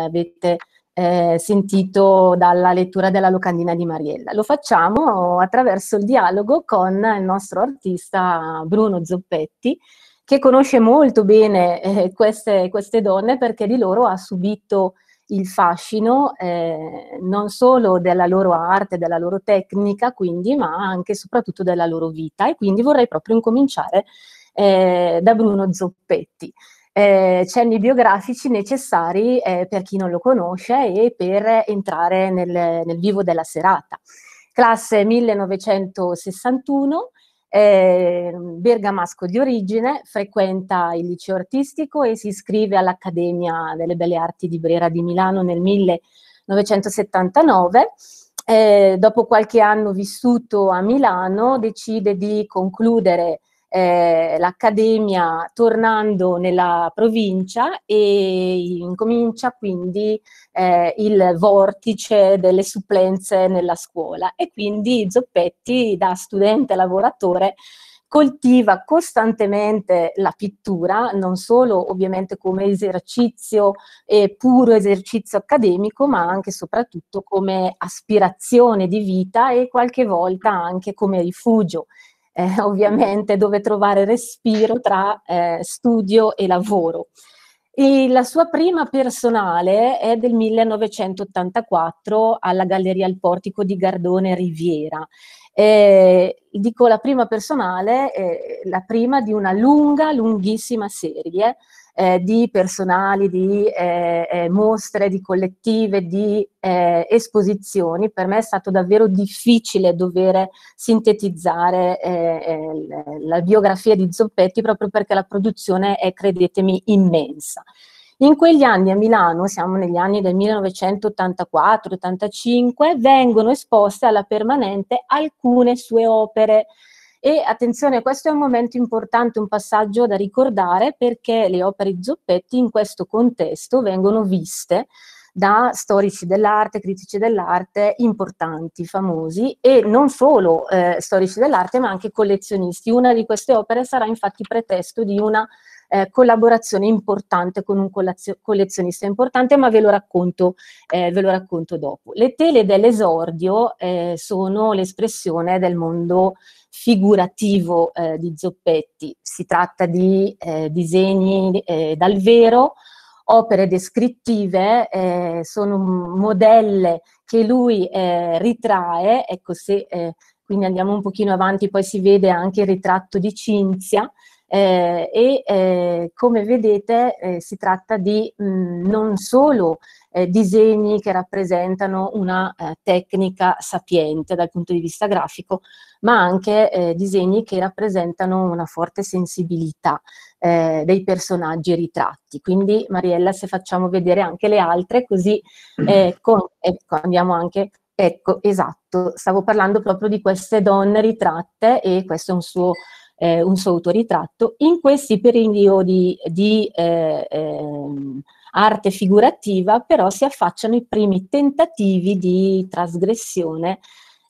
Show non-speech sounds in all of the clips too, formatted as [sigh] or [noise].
avete eh, sentito dalla lettura della locandina di Mariella. Lo facciamo attraverso il dialogo con il nostro artista Bruno Zoppetti, che conosce molto bene eh, queste, queste, donne perché di loro ha subito il fascino eh, non solo della loro arte, della loro tecnica, quindi, ma anche e soprattutto della loro vita. E quindi vorrei proprio incominciare eh, da Bruno Zoppetti eh, cenni biografici necessari eh, per chi non lo conosce e per entrare nel, nel vivo della serata. Classe 1961, eh, bergamasco di origine, frequenta il liceo artistico e si iscrive all'Accademia delle Belle Arti di Brera di Milano nel 1979. Eh, dopo qualche anno vissuto a Milano decide di concludere eh, l'Accademia tornando nella provincia e incomincia quindi eh, il vortice delle supplenze nella scuola. E quindi Zoppetti da studente lavoratore coltiva costantemente la pittura, non solo ovviamente come esercizio, eh, puro esercizio accademico, ma anche e soprattutto come aspirazione di vita e qualche volta anche come rifugio eh, [laughs] ovviamente dove trovare respiro tra eh, studio e lavoro. E la sua prima personale è del 1984 alla Galleria Il Portico di Gardone Riviera. Eh, dico la prima personale, eh, la prima di una lunga, lunghissima serie eh, di personali, di eh, eh, mostre, di collettive, di eh, esposizioni. Per me è stato davvero difficile dover sintetizzare eh, la biografia di Zoppetti proprio perché la produzione è, credetemi, immensa. In quegli anni a Milano, siamo negli anni del 1984-85, vengono esposte alla permanente alcune sue opere e attenzione, questo è un momento importante, un passaggio da ricordare perché le opere di Zoppetti in questo contesto vengono viste da storici dell'arte, critici dell'arte importanti, famosi e non solo eh, storici dell'arte ma anche collezionisti. Una di queste opere sarà infatti pretesto di una eh, collaborazione importante con un collezionista importante, ma ve lo racconto, eh, ve lo racconto dopo. Le tele dell'esordio eh, sono l'espressione del mondo figurativo eh, di Zoppetti. Si tratta di eh, disegni eh, dal vero, opere descrittive, eh, sono modelle che lui eh, ritrae, ecco se eh, quindi andiamo un pochino avanti, poi si vede anche il ritratto di Cinzia, e eh, come vedete eh, si tratta di mh, non solo eh, disegni che rappresentano una eh, tecnica sapiente dal punto di vista grafico, ma anche eh, disegni che rappresentano una forte sensibilità dei personaggi ritratti. Quindi Mariella se facciamo vedere anche le altre così con, ecco, andiamo anche Ecco, esatto, stavo parlando proprio di queste donne ritratte e questo è un suo eh, un suo autoritratto, in questi periodi di eh, eh, arte figurativa però si affacciano i primi tentativi di trasgressione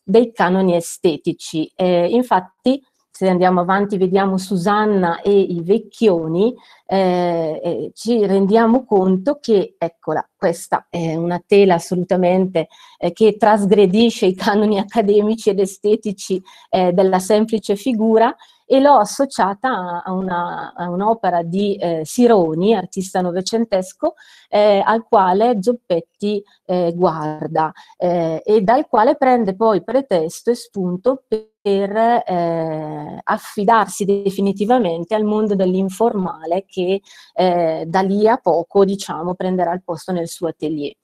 dei canoni estetici. Eh, infatti, se andiamo avanti vediamo Susanna e i vecchioni, eh, ci rendiamo conto che, eccola, questa è una tela assolutamente eh, che trasgredisce i canoni accademici ed estetici eh, della semplice figura e l'ho associata a, una, a un'opera di eh, Sironi, artista novecentesco, eh, al quale Zoppetti eh, guarda eh, e dal quale prende poi pretesto e spunto per eh, affidarsi definitivamente al mondo dell'informale che eh, da lì a poco diciamo, prenderà il posto nel suo atelier.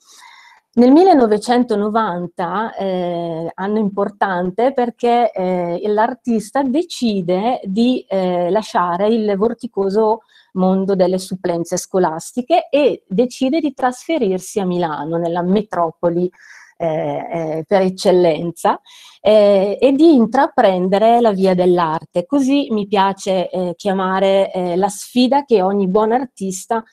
Nel 1990, eh, anno importante perché eh, l'artista decide di eh, lasciare il vorticoso mondo delle supplenze scolastiche e decide di trasferirsi a Milano, nella metropoli eh, eh, per eccellenza, eh, e di intraprendere la via dell'arte. Così mi piace chiamare la sfida che ogni buon artista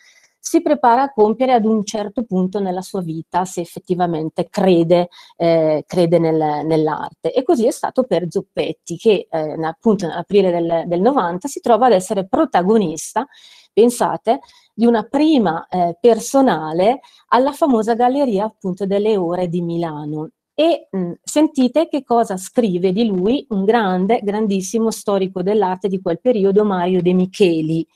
si prepara a compiere ad un certo punto nella sua vita se effettivamente crede, eh, crede nel, nell'arte. E così è stato per Zoppetti che eh, appunto nell'aprile del, del 90 si trova ad essere protagonista pensate, di una prima eh, personale alla famosa galleria appunto delle ore di Milano. E mh, sentite che cosa scrive di lui un grande, grandissimo storico dell'arte di quel periodo, Mario De Micheli.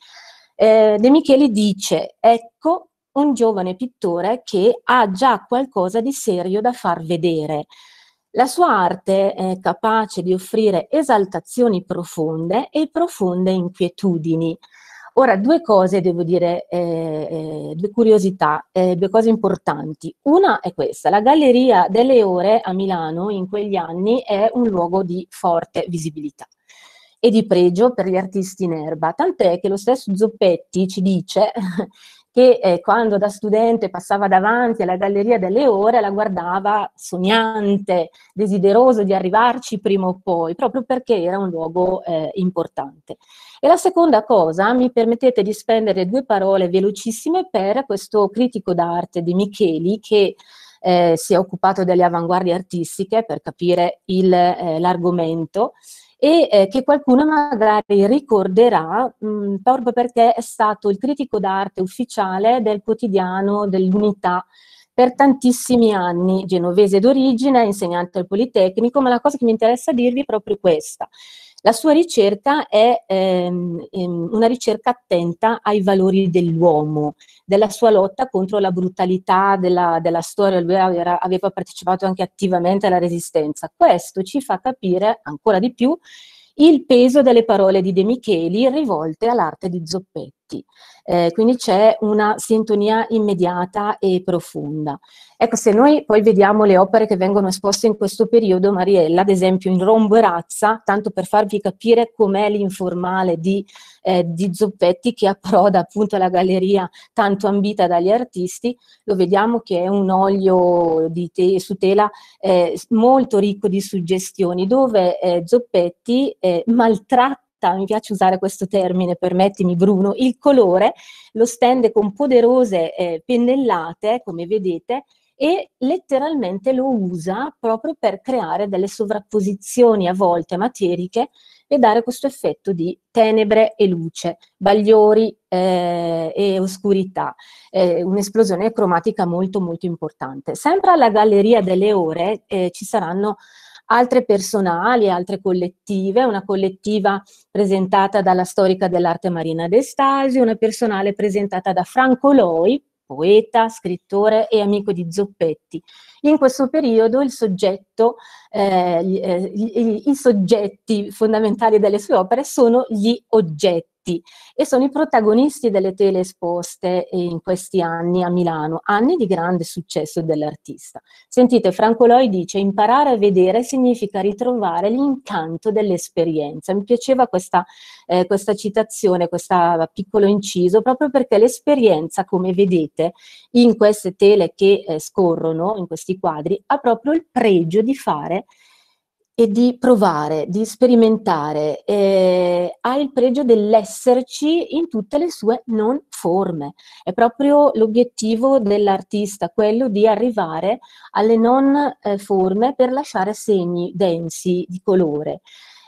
Eh, De Micheli dice, ecco un giovane pittore che ha già qualcosa di serio da far vedere. La sua arte è capace di offrire esaltazioni profonde e profonde inquietudini. Ora, due cose devo dire, eh, eh, due curiosità, eh, due cose importanti. Una è questa, la Galleria delle Ore a Milano in quegli anni è un luogo di forte visibilità e di pregio per gli artisti in erba, tant'è che lo stesso Zoppetti ci dice [laughs] che eh, quando da studente passava davanti alla Galleria delle Ore la guardava sognante, desideroso di arrivarci prima o poi, proprio perché era un luogo eh, importante. E la seconda cosa, mi permettete di spendere due parole velocissime per questo critico d'arte di Micheli che eh, si è occupato delle avanguardie artistiche per capire eh, l'argomento e eh, che qualcuno magari ricorderà mh, proprio perché è stato il critico d'arte ufficiale del quotidiano dell'Unità per tantissimi anni, genovese d'origine, insegnante al Politecnico, ma la cosa che mi interessa dirvi è proprio questa. La sua ricerca è ehm, ehm, una ricerca attenta ai valori dell'uomo, della sua lotta contro la brutalità della, della storia. Lui aveva, aveva partecipato anche attivamente alla resistenza. Questo ci fa capire ancora di più il peso delle parole di De Micheli rivolte all'arte di Zoppetti. Eh, quindi c'è una sintonia immediata e profonda. Ecco, se noi poi vediamo le opere che vengono esposte in questo periodo, Mariella, ad esempio in Rombo e Razza, tanto per farvi capire com'è l'informale di, eh, di Zoppetti che approda appunto alla galleria tanto ambita dagli artisti, lo vediamo che è un olio te su tela eh, molto ricco di suggestioni, dove eh, Zoppetti eh, maltratta mi piace usare questo termine, permettimi Bruno, il colore, lo stende con poderose eh, pennellate, come vedete, e letteralmente lo usa proprio per creare delle sovrapposizioni a volte materiche e dare questo effetto di tenebre e luce, bagliori eh, e oscurità, eh, un'esplosione cromatica molto molto importante. Sempre alla Galleria delle Ore eh, ci saranno altre personali, altre collettive, una collettiva presentata dalla storica dell'arte Marina D'Estasio, una personale presentata da Franco Loi, poeta, scrittore e amico di Zoppetti. In questo periodo soggetto, eh, i, i, i soggetti fondamentali delle sue opere sono gli oggetti tutti e sono i protagonisti delle tele esposte in questi anni a Milano, anni di grande successo dell'artista. Sentite, Franco Loi dice imparare a vedere significa ritrovare l'incanto dell'esperienza. Mi piaceva questa, eh, questa citazione, questo piccolo inciso, proprio perché l'esperienza, come vedete, in queste tele che eh, scorrono, in questi quadri, ha proprio il pregio di fare e di provare, di sperimentare, eh, ha il pregio dell'esserci in tutte le sue non forme. È proprio l'obiettivo dell'artista, quello di arrivare alle non eh, forme per lasciare segni densi di colore.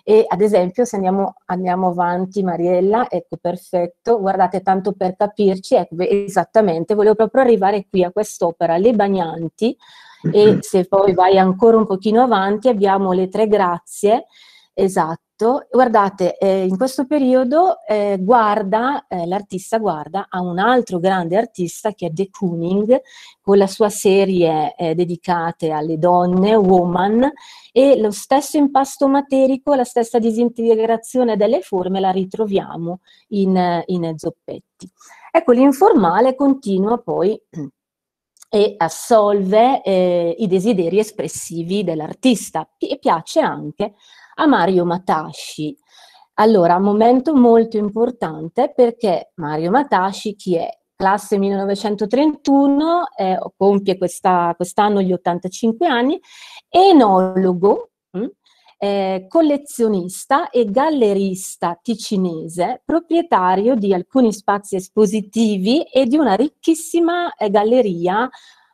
E ad esempio, se andiamo, andiamo avanti, Mariella, ecco perfetto, guardate tanto per capirci, ecco, esattamente, volevo proprio arrivare qui a quest'opera, Le Bagnanti, e se poi vai ancora un pochino avanti abbiamo le tre grazie, esatto, guardate, eh, in questo periodo eh, guarda, eh, l'artista guarda a un altro grande artista che è De Kooning, con la sua serie eh, dedicate alle donne, Woman, e lo stesso impasto materico, la stessa disintegrazione delle forme la ritroviamo in, in Zoppetti. Ecco, l'informale continua poi [clears throat] e assolve eh, i desideri espressivi dell'artista e piace anche a Mario Matasci. Allora, momento molto importante perché Mario Matasci chi è? Classe 1931, eh, compie questa, quest'anno gli 85 anni, enologo, mh, hm, eh, collezionista e gallerista ticinese, proprietario di alcuni spazi espositivi e di una ricchissima eh, galleria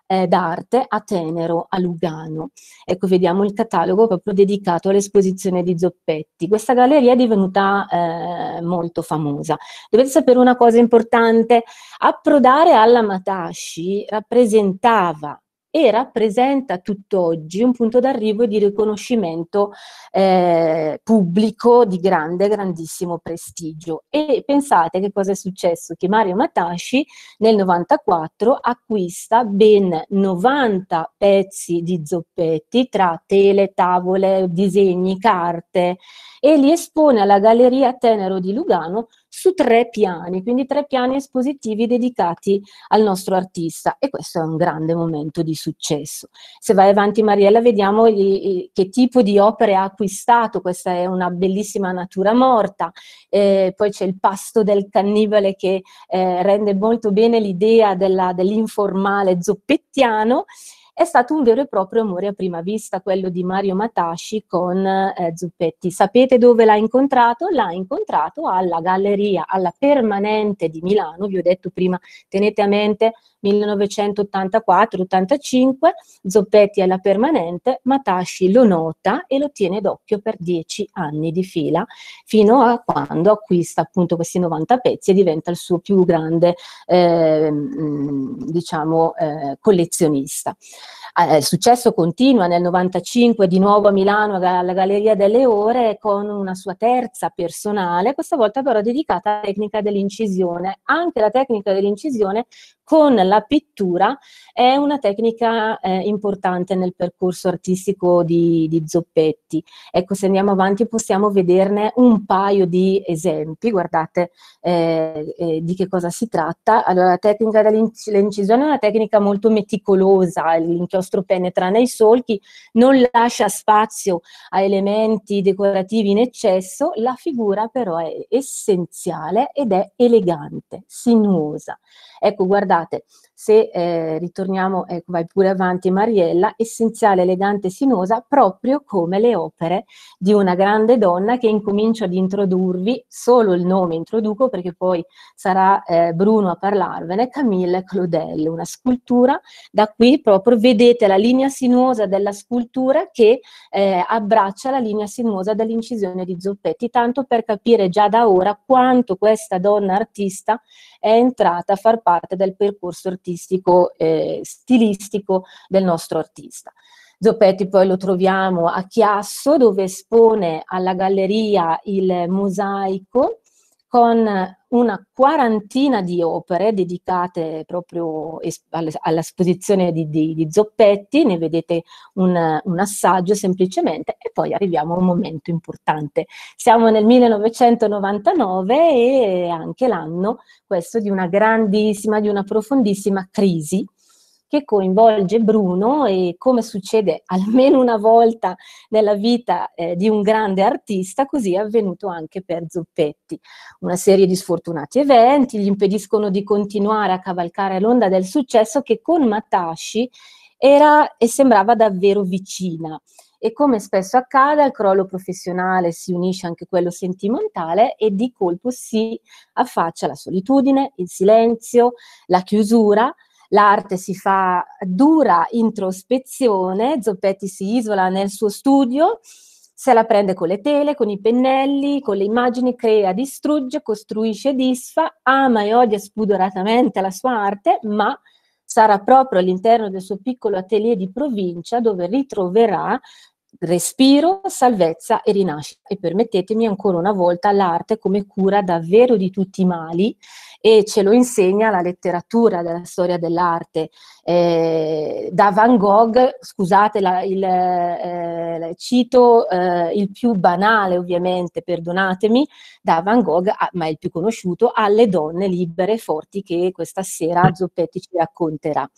eh, d'arte a Tenero, a Lugano. Ecco, vediamo il catalogo proprio dedicato all'esposizione di Zoppetti. Questa galleria è divenuta eh, molto famosa. Dovete sapere una cosa importante, approdare alla Matashi rappresentava e rappresenta tutt'oggi un punto d'arrivo e di riconoscimento eh, pubblico di grande, grandissimo prestigio. E pensate che cosa è successo? Che Mario Matashi nel 94 acquista ben 90 pezzi di zoppetti tra tele, tavole, disegni, carte e li espone alla Galleria Tenero di Lugano su tre piani, quindi tre piani espositivi dedicati al nostro artista. E questo è un grande momento di successo. Se vai avanti Mariella vediamo gli, che tipo di opere ha acquistato, questa è una bellissima natura morta, eh, poi c'è il pasto del cannibale che eh, rende molto bene l'idea dell'informale zoppettiano è stato un vero e proprio amore a prima vista, quello di Mario Matasci con eh, Zuppetti. Sapete dove l'ha incontrato? L'ha incontrato alla galleria, alla permanente di Milano, vi ho detto prima, tenete a mente 1984-85, Zoppetti alla permanente, Matasci lo nota e lo tiene d'occhio per dieci anni di fila, fino a quando acquista appunto questi 90 pezzi e diventa il suo più grande, eh, diciamo, eh, collezionista. Eh, il successo continua nel 95 di nuovo a Milano alla Galleria delle Ore con una sua terza personale, questa volta però dedicata alla tecnica dell'incisione. Anche la tecnica dell'incisione con la pittura è una tecnica eh, importante nel percorso artistico di, di, Zoppetti. Ecco, se andiamo avanti possiamo vederne un paio di esempi, guardate eh, eh, di che cosa si tratta. Allora, la tecnica dell'incisione è una tecnica molto meticolosa, l'inchiostro penetra nei solchi, non lascia spazio a elementi decorativi in eccesso, la figura però è essenziale ed è elegante, sinuosa. Ecco, guardate, se eh, ritorniamo, ecco, vai pure avanti Mariella, essenziale, elegante, sinuosa, proprio come le opere di una grande donna che incomincio ad introdurvi, solo il nome introduco perché poi sarà eh, Bruno a parlarvene, Camille Claudel, una scultura, da qui proprio vedete la linea sinuosa della scultura che eh, abbraccia la linea sinuosa dell'incisione di Zoppetti, tanto per capire già da ora quanto questa donna artista è entrata a far parte del percorso artistico artistico, eh, stilistico del nostro artista. Zoppetti poi lo troviamo a Chiasso dove espone alla galleria il mosaico con una quarantina di opere dedicate proprio all'esposizione di, di, di, Zoppetti, ne vedete un, un, assaggio semplicemente e poi arriviamo a un momento importante. Siamo nel 1999 e anche l'anno questo di una grandissima, di una profondissima crisi che coinvolge Bruno e come succede almeno una volta nella vita eh, di un grande artista, così è avvenuto anche per Zoppetti. Una serie di sfortunati eventi gli impediscono di continuare a cavalcare l'onda del successo che con Matashi era e sembrava davvero vicina e come spesso accade al crollo professionale si unisce anche quello sentimentale e di colpo si affaccia la solitudine, il silenzio, la chiusura l'arte si fa dura introspezione, Zoppetti si isola nel suo studio, se la prende con le tele, con i pennelli, con le immagini, crea, distrugge, costruisce, disfa, ama e odia spudoratamente la sua arte, ma sarà proprio all'interno del suo piccolo atelier di provincia dove ritroverà respiro, salvezza e rinascita. E permettetemi ancora una volta l'arte come cura davvero di tutti i mali e ce lo insegna la letteratura della storia dell'arte. Eh, da Van Gogh, scusate, la, il, eh, cito eh, il più banale ovviamente, perdonatemi, da Van Gogh, ma il più conosciuto, alle donne libere e forti che questa sera Zoppetti ci racconterà.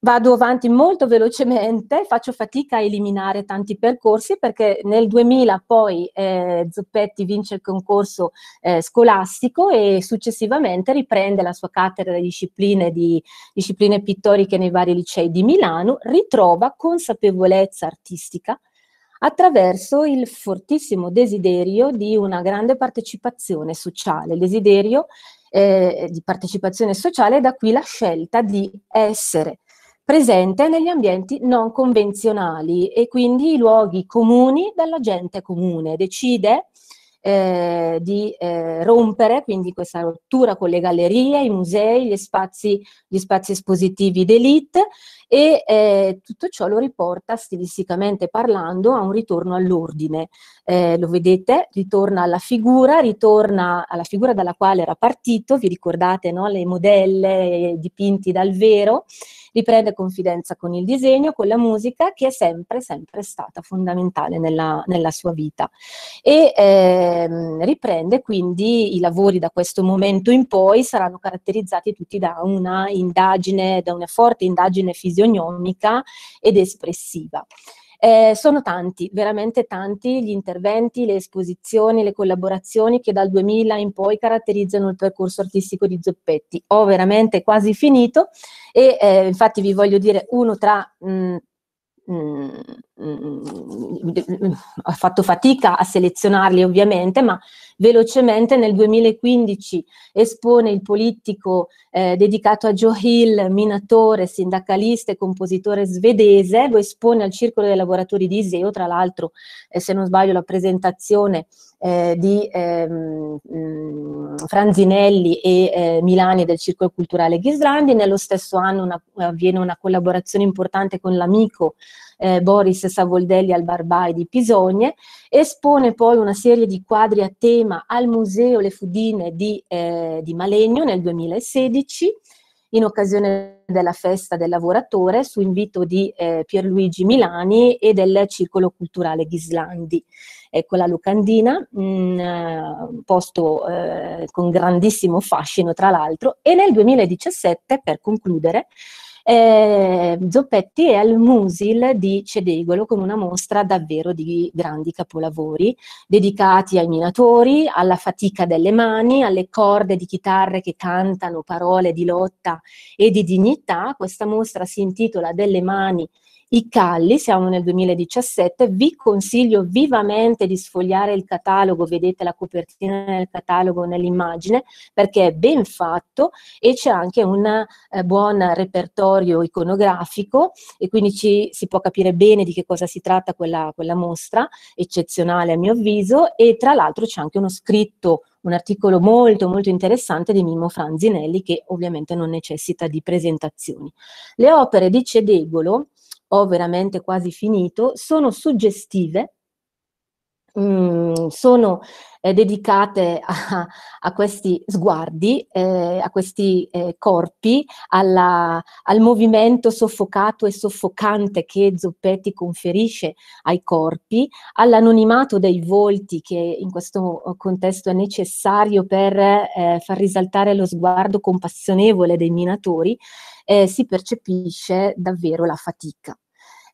Vado avanti molto velocemente, [laughs] faccio fatica a eliminare tanti percorsi perché nel 2000 poi eh, Zoppetti vince il concorso eh, scolastico e successivamente riprende la sua cattedra di discipline, di discipline pittoriche nei vari licei di Milano, ritrova consapevolezza artistica attraverso il fortissimo desiderio di una grande partecipazione sociale, desiderio eh, di partecipazione sociale da qui la scelta di essere presente negli ambienti non convenzionali e quindi i luoghi comuni della gente comune. Decide eh, di eh, rompere, quindi questa rottura con le gallerie, i musei, gli spazi, gli spazi espositivi d'elite e eh, tutto ciò lo riporta stilisticamente parlando a un ritorno all'ordine. Eh, lo vedete, ritorna alla figura, ritorna alla figura dalla quale era partito, vi ricordate no? le modelle dipinti dal vero, riprende confidenza con il disegno, con la musica che è sempre, sempre stata fondamentale nella, nella sua vita e ehm, riprende quindi i lavori da questo momento in poi saranno caratterizzati tutti da una indagine, da una forte indagine fisionomica ed espressiva. Eh, sono tanti, veramente tanti gli interventi, le esposizioni, le collaborazioni che dal 2000 in poi caratterizzano il percorso artistico di Zoppetti. Ho veramente quasi finito e eh, infatti vi voglio dire uno tra mh, mm, Mm, mm, mm, ho fatto fatica a selezionarli ovviamente, ma velocemente nel 2015 espone il politico eh, dedicato a Joe Hill, minatore, sindacalista e compositore svedese, lo espone al Circolo dei lavoratori di Iseo, tra l'altro eh, se non sbaglio la presentazione eh, di ehm, Franzinelli e eh, Milani del Circolo Culturale Ghislandi, nello stesso anno una, avviene una collaborazione importante con l'amico eh, Boris Savoldelli al Barbai di Pisogne, espone poi una serie di quadri a tema al Museo Le Fudine di, eh, di Malegno nel 2016, in occasione della festa del lavoratore su invito di eh, Pierluigi Milani e del Circolo Culturale Ghislandi. Ecco la Lucandina, un uh, posto uh, con grandissimo fascino tra l'altro, e nel 2017, per concludere, eh, Zoppetti è al Musil di Cedegolo con una mostra davvero di grandi capolavori dedicati ai minatori, alla fatica delle mani, alle corde di chitarre che cantano parole di lotta e di dignità. Questa mostra si intitola Delle mani i Calli, siamo nel 2017, vi consiglio vivamente di sfogliare il catalogo, vedete la copertina del catalogo nell'immagine, perché è ben fatto e c'è anche un eh, buon repertorio iconografico e quindi ci, si può capire bene di che cosa si tratta quella, quella mostra, eccezionale a mio avviso, e tra l'altro c'è anche uno scritto un articolo molto molto interessante di Mimmo Franzinelli che ovviamente non necessita di presentazioni. Le opere di Cedegolo ho veramente quasi finito, sono suggestive, mm, sono eh, dedicate a, a, questi sguardi, eh, a questi eh, corpi, alla, al movimento soffocato e soffocante che Zoppetti conferisce ai corpi, all'anonimato dei volti che in questo contesto è necessario per eh, far risaltare lo sguardo compassionevole dei minatori, eh, si percepisce davvero la fatica.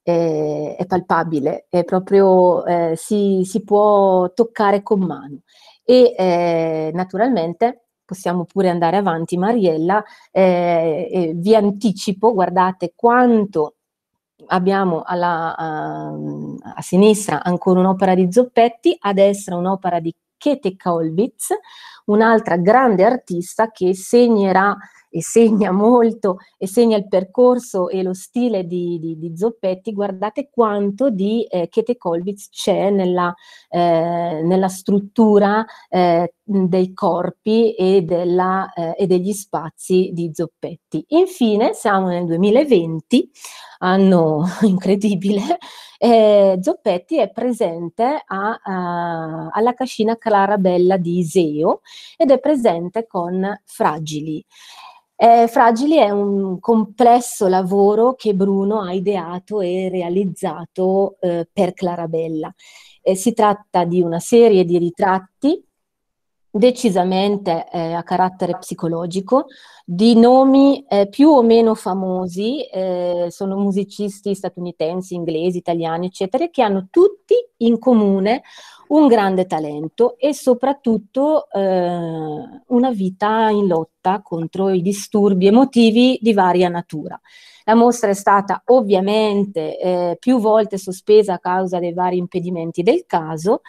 Eh, è palpabile, è proprio, eh, si, si, può toccare con mano. E eh, naturalmente possiamo pure andare avanti, Mariella, eh, vi anticipo, guardate quanto abbiamo alla, a, a, sinistra ancora un'opera di Zoppetti, a destra un'opera di Kete Kolbitz, un'altra grande artista che segnerà e segna molto e segna il percorso e lo stile di, di, di Zoppetti, guardate quanto di eh, Kete Kolbitz c'è nella, eh, nella, struttura eh, dei corpi e, della, eh, e, degli spazi di Zoppetti. Infine, siamo nel 2020, anno [laughs] incredibile, eh, Zoppetti è presente a, a, alla cascina Clarabella di Iseo ed è presente con Fragili. Eh, Fragili è un complesso lavoro che Bruno ha ideato e realizzato eh, per Clarabella. Eh, si tratta di una serie di ritratti decisamente eh, a carattere psicologico, di nomi eh, più o meno famosi, eh, sono musicisti statunitensi, inglesi, italiani, eccetera, che hanno tutti in comune un grande talento e soprattutto eh, una vita in lotta contro i disturbi emotivi di varia natura. La mostra è stata ovviamente eh, più volte sospesa a causa dei vari impedimenti del caso,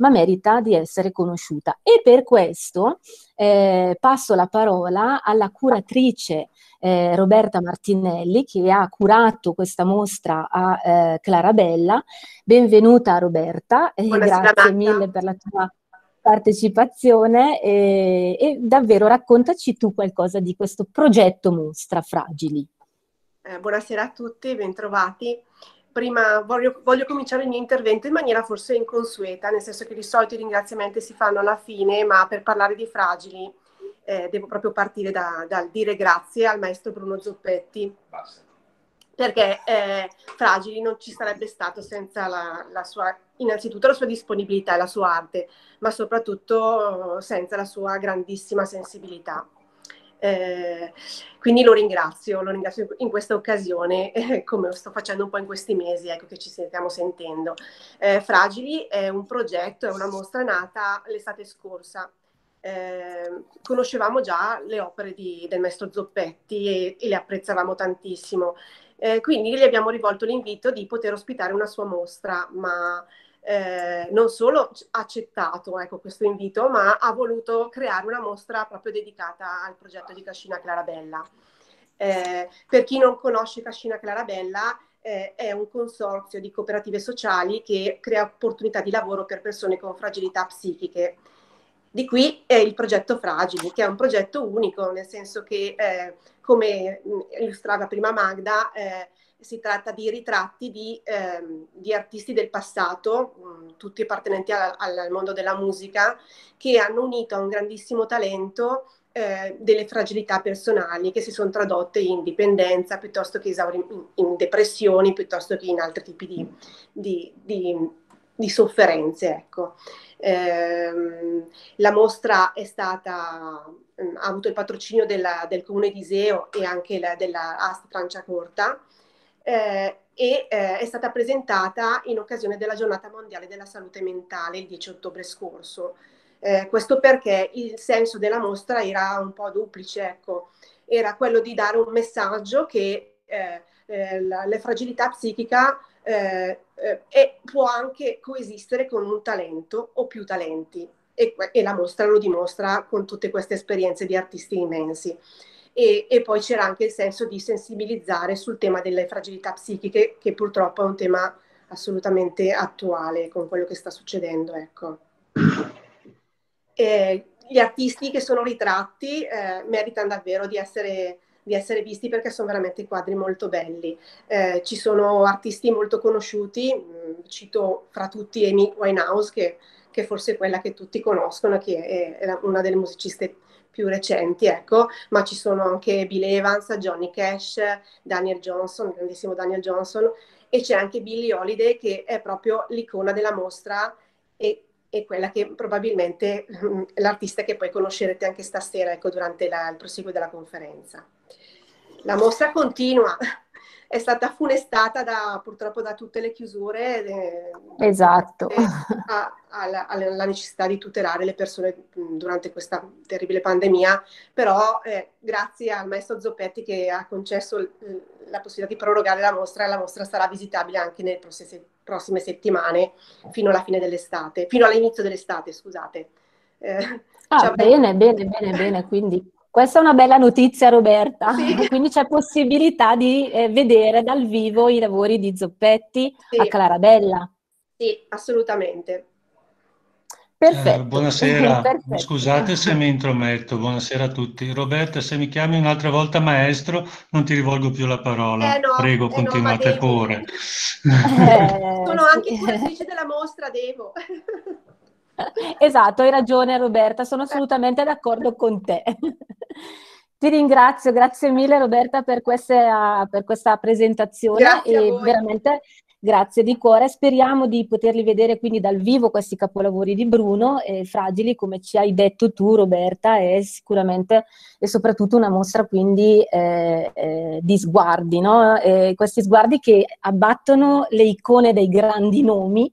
ma merita di essere conosciuta. E per questo eh, passo la parola alla curatrice eh, Roberta Martinelli che ha curato questa mostra a eh, Clarabella. Benvenuta Roberta e grazie Marta. mille per la tua partecipazione e, e, davvero raccontaci tu qualcosa di questo progetto Mostra Fragili. Eh, buonasera a tutti, bentrovati. Prima voglio, voglio, cominciare il mio intervento in maniera forse inconsueta, nel senso che di solito i ringraziamenti si fanno alla fine, ma per parlare di fragili eh, devo proprio partire da, dal dire grazie al maestro Bruno Zoppetti. Basta. Perché eh, Fragili non ci sarebbe stato senza la, la sua, innanzitutto la sua disponibilità e la sua arte, ma soprattutto senza la sua grandissima sensibilità. Eh, quindi lo ringrazio, lo ringrazio in questa occasione, eh, come sto facendo un po' in questi mesi, ecco che ci stiamo sentendo. Eh, Fragili è un progetto, è una mostra nata l'estate scorsa. Eh, conoscevamo già le opere di, del maestro Zoppetti e, e le apprezzavamo tantissimo. Eh, quindi gli abbiamo rivolto l'invito di poter ospitare una sua mostra, ma eh, non solo ha accettato ecco, questo invito, ma ha voluto creare una mostra proprio dedicata al progetto di Cascina Clarabella. Eh, per chi non conosce Cascina Clarabella, eh, è un consorzio di cooperative sociali che crea opportunità di lavoro per persone con fragilità psichiche. Di qui è il progetto Fragili, che è un progetto unico, nel senso che, eh, come illustrava prima Magda, eh, si tratta di ritratti di, ehm, di artisti del passato, mh, mm, tutti appartenenti al, al, mondo della musica, che hanno unito a un grandissimo talento eh, delle fragilità personali che si sono tradotte in dipendenza piuttosto che in, in depressioni, piuttosto che in altri tipi di, di, di, di sofferenze. Ecco. Eh, la mostra è stata, mm, ha avuto il patrocinio della, del comune di Iseo e anche la, della Asta Franciacorta eh, e eh, è stata presentata in occasione della giornata mondiale della salute mentale il 10 ottobre scorso. Eh, questo perché il senso della mostra era un po' duplice, ecco. era quello di dare un messaggio che eh, eh, la, la, fragilità psichica eh, può anche coesistere con un talento o più talenti e, e la mostra lo dimostra con tutte queste esperienze di artisti immensi e, e, poi c'era anche il senso di sensibilizzare sul tema delle fragilità psichiche, che purtroppo è un tema assolutamente attuale con quello che sta succedendo. Ecco. E gli artisti che sono ritratti eh, meritano davvero di essere, di essere, visti perché sono veramente quadri molto belli. Eh, ci sono artisti molto conosciuti, mh, mm, cito fra tutti Amy Winehouse, che, che forse è quella che tutti conoscono, che è, è una delle musiciste più recenti, ecco, ma ci sono anche Bill Evans, Johnny Cash, Daniel Johnson, grandissimo Daniel Johnson, e c'è anche Billie Holiday che è proprio l'icona della mostra e, e quella che probabilmente è mm, l'artista che poi conoscerete anche stasera, ecco, durante la, il proseguo della conferenza. La mostra continua, è stata funestata da, purtroppo da tutte le chiusure. Eh, esatto. alla, alla, necessità di tutelare le persone durante questa terribile pandemia, però eh, grazie al maestro Zoppetti che ha concesso l- la possibilità di prorogare la mostra, la mostra sarà visitabile anche nelle prossime, prossime settimane fino alla fine dell'estate, fino all'inizio dell'estate, scusate. Eh, ah, cioè, bene, bene, bene, bene, quindi questa è una bella notizia Roberta, sì. [laughs] quindi c'è possibilità di eh, vedere dal vivo i lavori di Zoppetti sì. a Clarabella. Sì, assolutamente. Perfetto. Eh, buonasera, [laughs] Perfetto. scusate se mi intrometto, buonasera a tutti. Roberta, se mi chiami un'altra volta maestro non ti rivolgo più la parola, eh no, prego eh continuate no, pure. [laughs] Eh, Sono anche curatrice della mostra, devo. [laughs] esatto, hai ragione Roberta, sono assolutamente d'accordo con te. [laughs] Ti ringrazio, grazie mille Roberta per, queste, per questa presentazione grazie e veramente grazie di cuore. Speriamo di poterli vedere quindi dal vivo questi capolavori di Bruno e Fragili, come ci hai detto tu Roberta, è sicuramente e soprattutto una mostra quindi eh, eh, di sguardi, no? eh, questi sguardi che abbattono le icone dei grandi nomi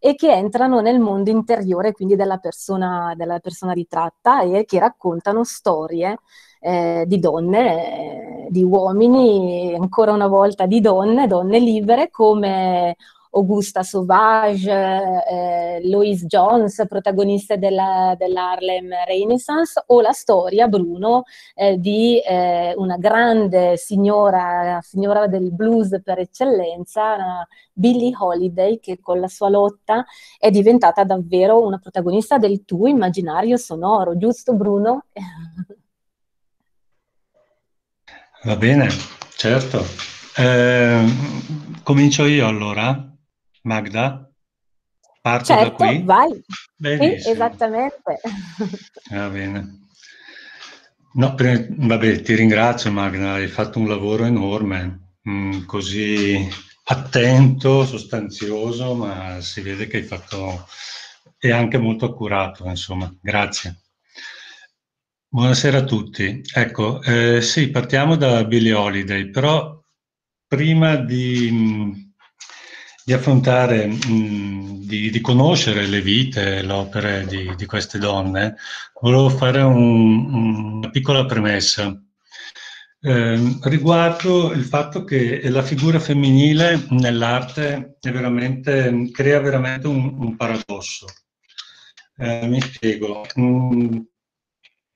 e che entrano nel mondo interiore quindi della persona, della persona ritratta e che raccontano storie eh, di donne, eh, di uomini, ancora una volta di donne, donne libere come Augusta Sauvage, eh, Louise Jones, protagoniste della, dell'Harlem Renaissance, o la storia, Bruno, eh, di eh, una grande signora, signora del blues per eccellenza, Billie Holiday, che con la sua lotta è diventata davvero una protagonista del tuo immaginario sonoro, giusto Bruno? Va bene, certo. Eh, comincio io allora, Magda? Parto certo, da qui? vai. Benissimo. Sì, esattamente. Va bene. No, vabbè, ti ringrazio Magda, hai fatto un lavoro enorme, mm, così attento, sostanzioso, ma si vede che hai fatto, e anche molto accurato, insomma, grazie. Buonasera a tutti. Ecco, eh, sì, partiamo da Billie Holiday, però prima di, di affrontare, di, di, conoscere le vite, le opere di, di queste donne, volevo fare un, una piccola premessa eh, riguardo il fatto che la figura femminile nell'arte veramente, crea veramente un, un paradosso. Eh, mi spiego.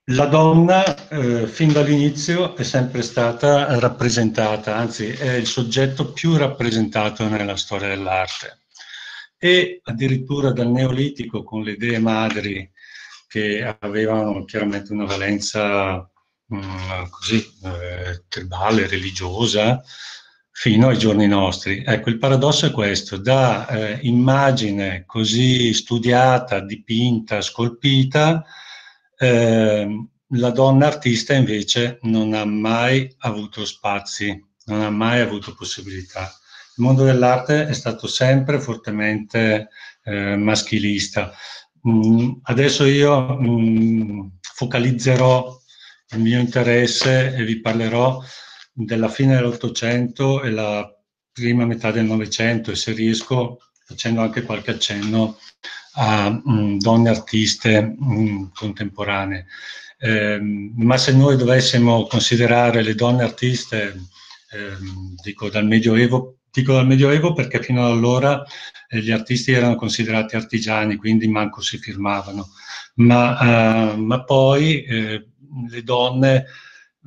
La donna eh, fin dall'inizio è sempre stata rappresentata, anzi è il soggetto più rappresentato nella storia dell'arte. E addirittura dal Neolitico con le idee madri che avevano chiaramente una valenza mh, mm, così eh, tribale, religiosa, fino ai giorni nostri. Ecco, il paradosso è questo, da eh, immagine così studiata, dipinta, scolpita, eh, la donna artista invece non ha mai avuto spazi, non ha mai avuto possibilità. Il mondo dell'arte è stato sempre fortemente eh, maschilista. Mm, adesso io mm, focalizzerò il mio interesse e vi parlerò della fine dell'Ottocento e la prima metà del Novecento e se riesco facendo anche qualche accenno a mh, mm, donne artiste mh, mm, contemporanee. Eh, ma se noi dovessimo considerare le donne artiste, eh, dico dal Medioevo, dico dal Medioevo perché fino ad allora eh, gli artisti erano considerati artigiani, quindi manco si firmavano, ma, eh, ma poi eh, le donne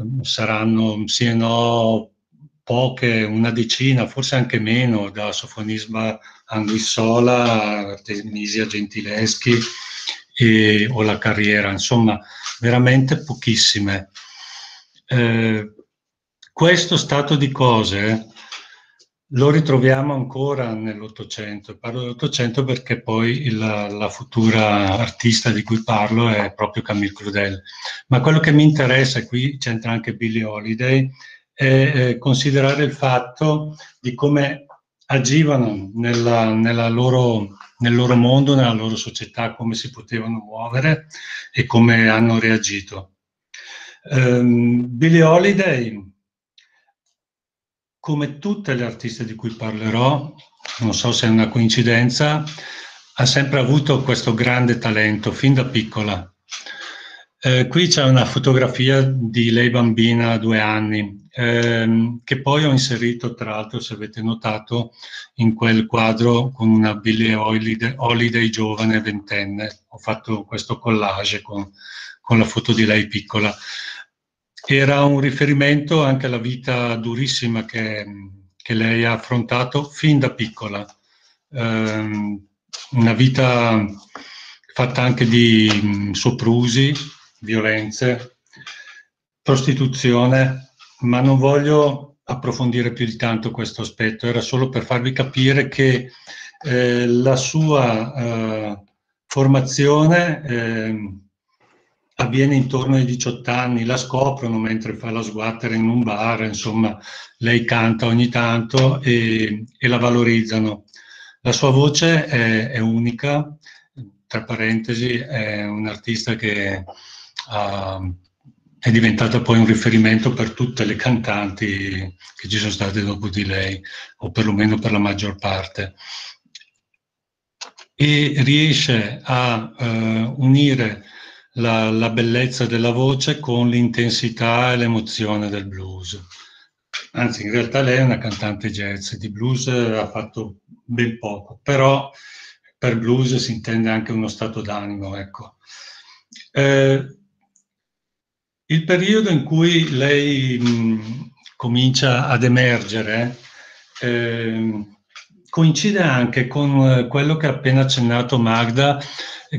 mm, saranno sì e no poche, una decina, forse anche meno, da Sofonisma Anguissola, Artemisia Gentileschi e, o la carriera, insomma, veramente pochissime. Eh, questo stato di cose lo ritroviamo ancora nell'Ottocento. Parlo dell'Ottocento perché poi la, la, futura artista di cui parlo è proprio Camille Crudel. Ma quello che mi interessa, qui c'entra anche Billie Holiday, è considerare il fatto di come agivano nella, nella loro, nel loro mondo, nella loro società, come si potevano muovere e come hanno reagito. Um, Billie Holiday come tutte le artiste di cui parlerò, non so se è una coincidenza, ha sempre avuto questo grande talento, fin da piccola. Eh, qui c'è una fotografia di lei bambina a due anni, ehm, che poi ho inserito, tra l'altro, se avete notato, in quel quadro con una Billie Holiday, Holiday giovane, ventenne. Ho fatto questo collage con, con la foto di lei piccola era un riferimento anche alla vita durissima che, che lei ha affrontato fin da piccola. Eh, una vita fatta anche di mm, soprusi, violenze, prostituzione, ma non voglio approfondire più di tanto questo aspetto, era solo per farvi capire che eh, la sua eh, formazione eh, avviene intorno ai 18 anni, la scoprono mentre fa la sguattera in un bar, insomma, lei canta ogni tanto e, e la valorizzano. La sua voce è, è, unica, tra parentesi, è un artista che uh, è diventata poi un riferimento per tutte le cantanti che ci sono state dopo di lei, o perlomeno per la maggior parte. E riesce a uh, unire la, la bellezza della voce con l'intensità e l'emozione del blues. Anzi, in realtà lei è una cantante jazz, di blues ha fatto ben poco, però per blues si intende anche uno stato d'animo, ecco. Eh, il periodo in cui lei mh, comincia ad emergere eh, coincide anche con quello che ha appena accennato Magda,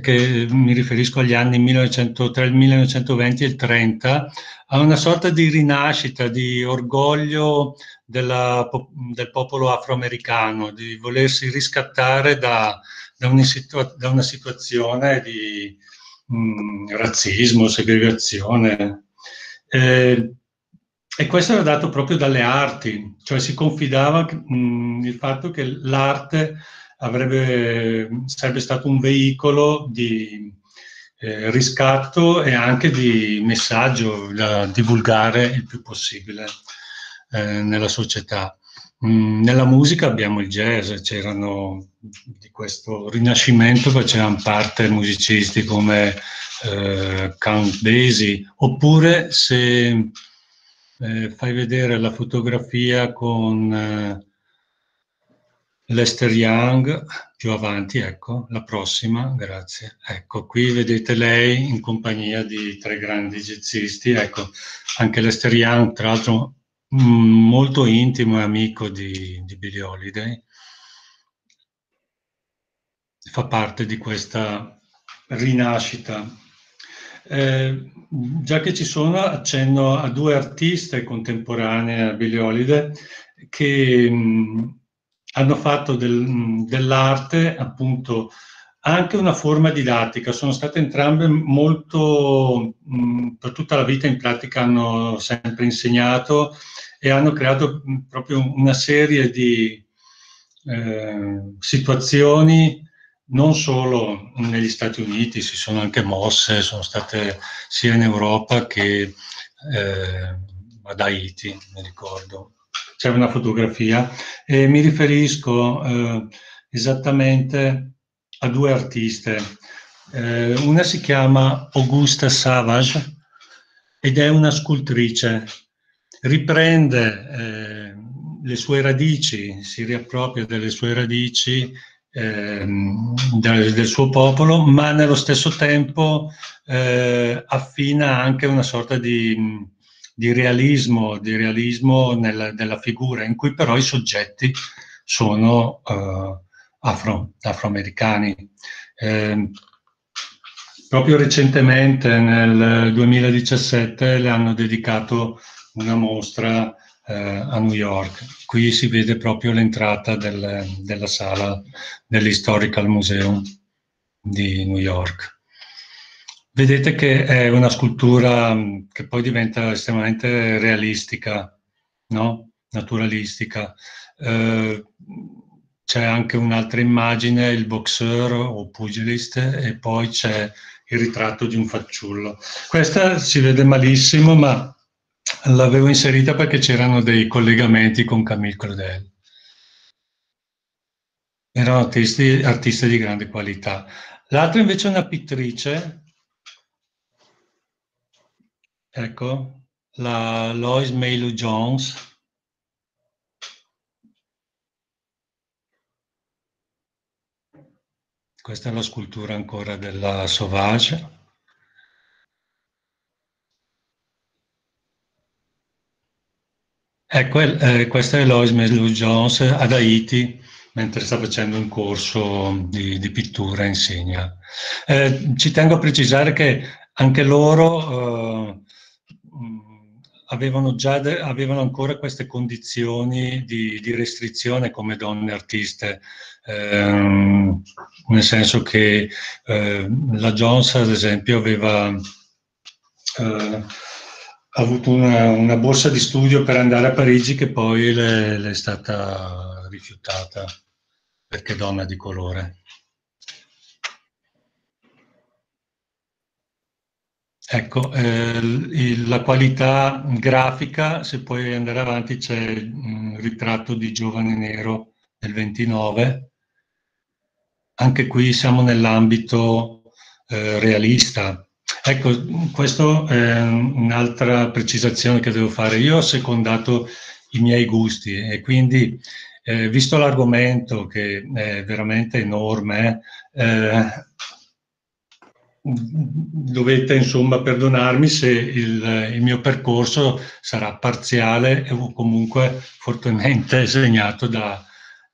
che mi riferisco agli anni 1900, tra il 1920 e il 30, a una sorta di rinascita, di orgoglio della, del popolo afroamericano, di volersi riscattare da, da, una, situa- da una, situazione di mh, mm, razzismo, segregazione. Eh, e questo era dato proprio dalle arti, cioè si confidava mh, mm, il fatto che l'arte avrebbe, sarebbe stato un veicolo di eh, riscatto e anche di messaggio da divulgare il più possibile eh, nella società. Mm, nella musica abbiamo il jazz, c'erano di questo rinascimento facevano parte musicisti come eh, Count Basie, oppure se eh, fai vedere la fotografia con eh, Lester Young, più avanti, ecco, la prossima, grazie. Ecco, qui vedete lei in compagnia di tre grandi jazzisti, ecco, anche Lester Young, tra l'altro molto intimo e amico di, di Billie Holiday, fa parte di questa rinascita. Eh, già che ci sono, accenno a due artiste contemporanee a Billie Holiday che mh, mm, hanno fatto del, dell'arte appunto anche una forma didattica, sono state entrambe molto, mh, per tutta la vita in pratica hanno sempre insegnato e hanno creato proprio una serie di eh, situazioni non solo negli Stati Uniti, si sono anche mosse, sono state sia in Europa che eh, ad Haiti, mi ricordo c'è una fotografia e mi riferisco eh, esattamente a due artiste. Eh, una si chiama Augusta Savage ed è una scultrice. Riprende eh, le sue radici, si riappropria delle sue radici ehm, del, del, suo popolo, ma nello stesso tempo eh, affina anche una sorta di di realismo, di realismo nella, nella, figura, in cui però i soggetti sono uh, afro, afroamericani. Eh, proprio recentemente, nel 2017, le hanno dedicato una mostra eh, a New York. Qui si vede proprio l'entrata del, della sala dell'Historical Museum di New York. Vedete che è una scultura mm, che poi diventa estremamente realistica, no? naturalistica. Eh, c'è anche un'altra immagine, il boxer o pugilist, e poi c'è il ritratto di un fanciullo. Questa si vede malissimo, ma l'avevo inserita perché c'erano dei collegamenti con Camille Claudel. Erano artisti, artisti di grande qualità. L'altra invece è una pittrice Ecco, la Lois Mailou Jones. Questa è la scultura ancora della Sauvage. Ecco, eh, questa è Lois Mailou Jones ad Haiti, mentre sta facendo un corso di, di pittura e insegna. Eh, ci tengo a precisare che anche loro eh, avevano già avevano ancora queste condizioni di, di restrizione come donne artiste, ehm, nel senso che eh, la Jones, ad esempio, aveva eh, avuto una, una, borsa di studio per andare a Parigi che poi le, le è stata rifiutata perché donna di colore. Ecco, eh, il, la qualità grafica, se poi andare avanti, c'è un ritratto di Giovane Nero del 29. Anche qui siamo nell'ambito eh, realista. Ecco, questa è un'altra precisazione che devo fare. Io ho secondato i miei gusti e quindi Eh, visto l'argomento che è veramente enorme, eh, dovete insomma perdonarmi se il, il, mio percorso sarà parziale o comunque fortemente segnato da,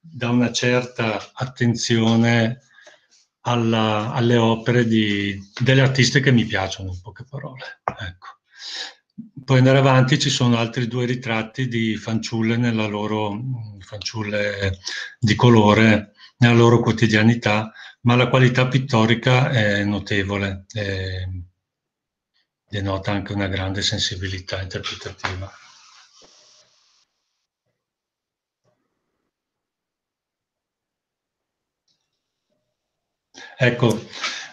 da una certa attenzione alla, alle opere di, delle artiste che mi piacciono, in poche parole. Ecco. Poi andare avanti ci sono altri due ritratti di fanciulle nella loro fanciulle di colore nella loro quotidianità, ma la qualità pittorica è notevole e denota anche una grande sensibilità interpretativa. Ecco,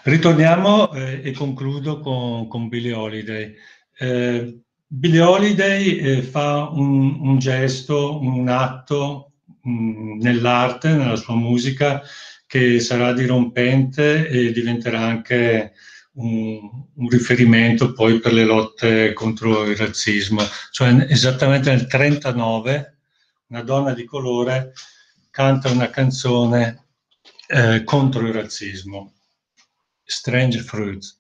ritorniamo eh, e concludo con, con Billie Holiday. Eh, Billie Holiday eh, fa un, un, gesto, un atto mh, mm, nell'arte, nella sua musica, che sarà dirompente e diventerà anche un, un, riferimento poi per le lotte contro il razzismo. Cioè esattamente nel 1939 una donna di colore canta una canzone eh, contro il razzismo, Strange Fruits.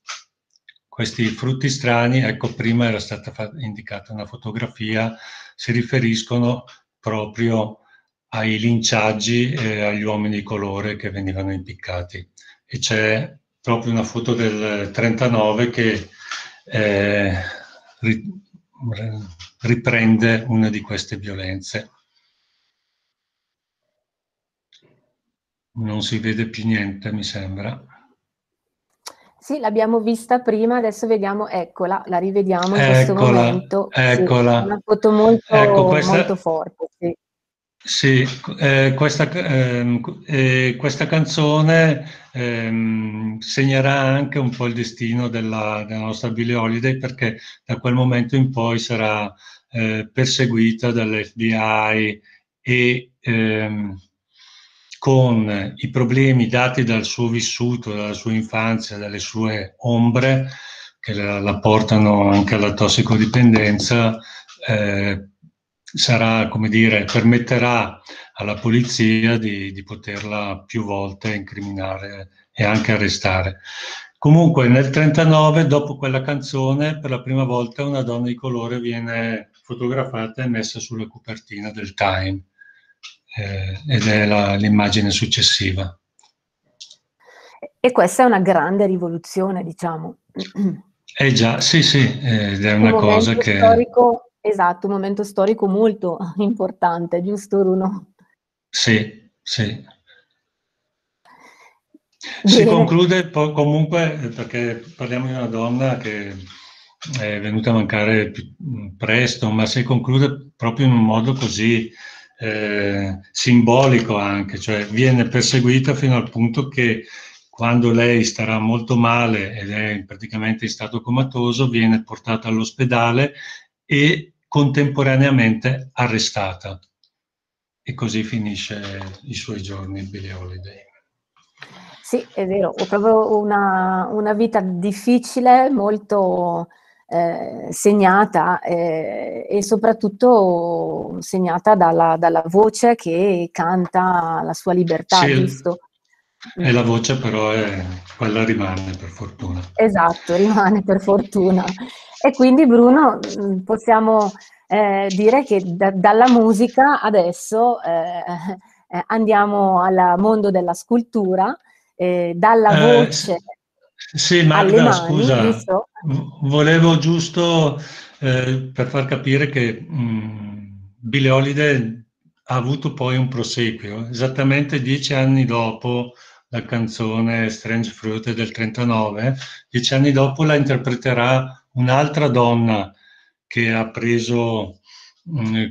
Questi frutti strani, ecco, prima era stata indicata una fotografia, si riferiscono proprio ai linciaggi e agli uomini di colore che venivano impiccati. E c'è proprio una foto del 39 che eh, riprende una di queste violenze. Non si vede più niente, mi sembra. Sì, l'abbiamo vista prima, adesso vediamo, eccola, la rivediamo in questo momento. Eccola. Sì, una foto molto, ecco, questa, molto forte. Sì, sì eh, questa, eh, questa, canzone eh, segnerà anche un po' il destino della, della, nostra Billie Holiday perché da quel momento in poi sarà eh, perseguita dall'FBI e ehm, con i problemi dati dal suo vissuto, dalla sua infanzia, dalle sue ombre che la, la portano anche alla tossicodipendenza, eh, sarà, come dire, permetterà alla polizia di, di poterla più volte incriminare e anche arrestare. Comunque nel 1939, dopo quella canzone, per la prima volta una donna di colore viene fotografata e messa sulla copertina del Time eh, ed è la, l'immagine successiva. E questa è una grande rivoluzione, diciamo. Eh già, sì, sì, ed è una un cosa che... Storico, esatto, un momento storico molto [laughs] importante, giusto Bruno? Sì, sì. Si conclude po- comunque, perché parliamo di una donna che è venuta a mancare più, presto, ma si conclude proprio in un modo così eh, simbolico anche, cioè viene perseguita fino al punto che quando lei starà molto male ed è praticamente in stato comatoso, viene portata all'ospedale e contemporaneamente arrestata. E così finisce i suoi giorni Billie Holiday. Sì, è vero, ho proprio una, una vita difficile, molto eh, segnata eh, e soprattutto segnata dalla, dalla, voce che canta la sua libertà, sì, giusto? E la voce però è, quella rimane per fortuna. Esatto, rimane per fortuna. E quindi Bruno mm, possiamo eh, dire che da, dalla musica adesso eh, eh, andiamo al mondo della scultura, eh, dalla voce sì, Magda, mani, scusa, visto? volevo giusto eh, per far capire che mh, Billie Holiday ha avuto poi un proseguio. Esattamente dieci anni dopo la canzone Strange Fruit del 39, dieci anni dopo la interpreterà un'altra donna che ha preso Mm,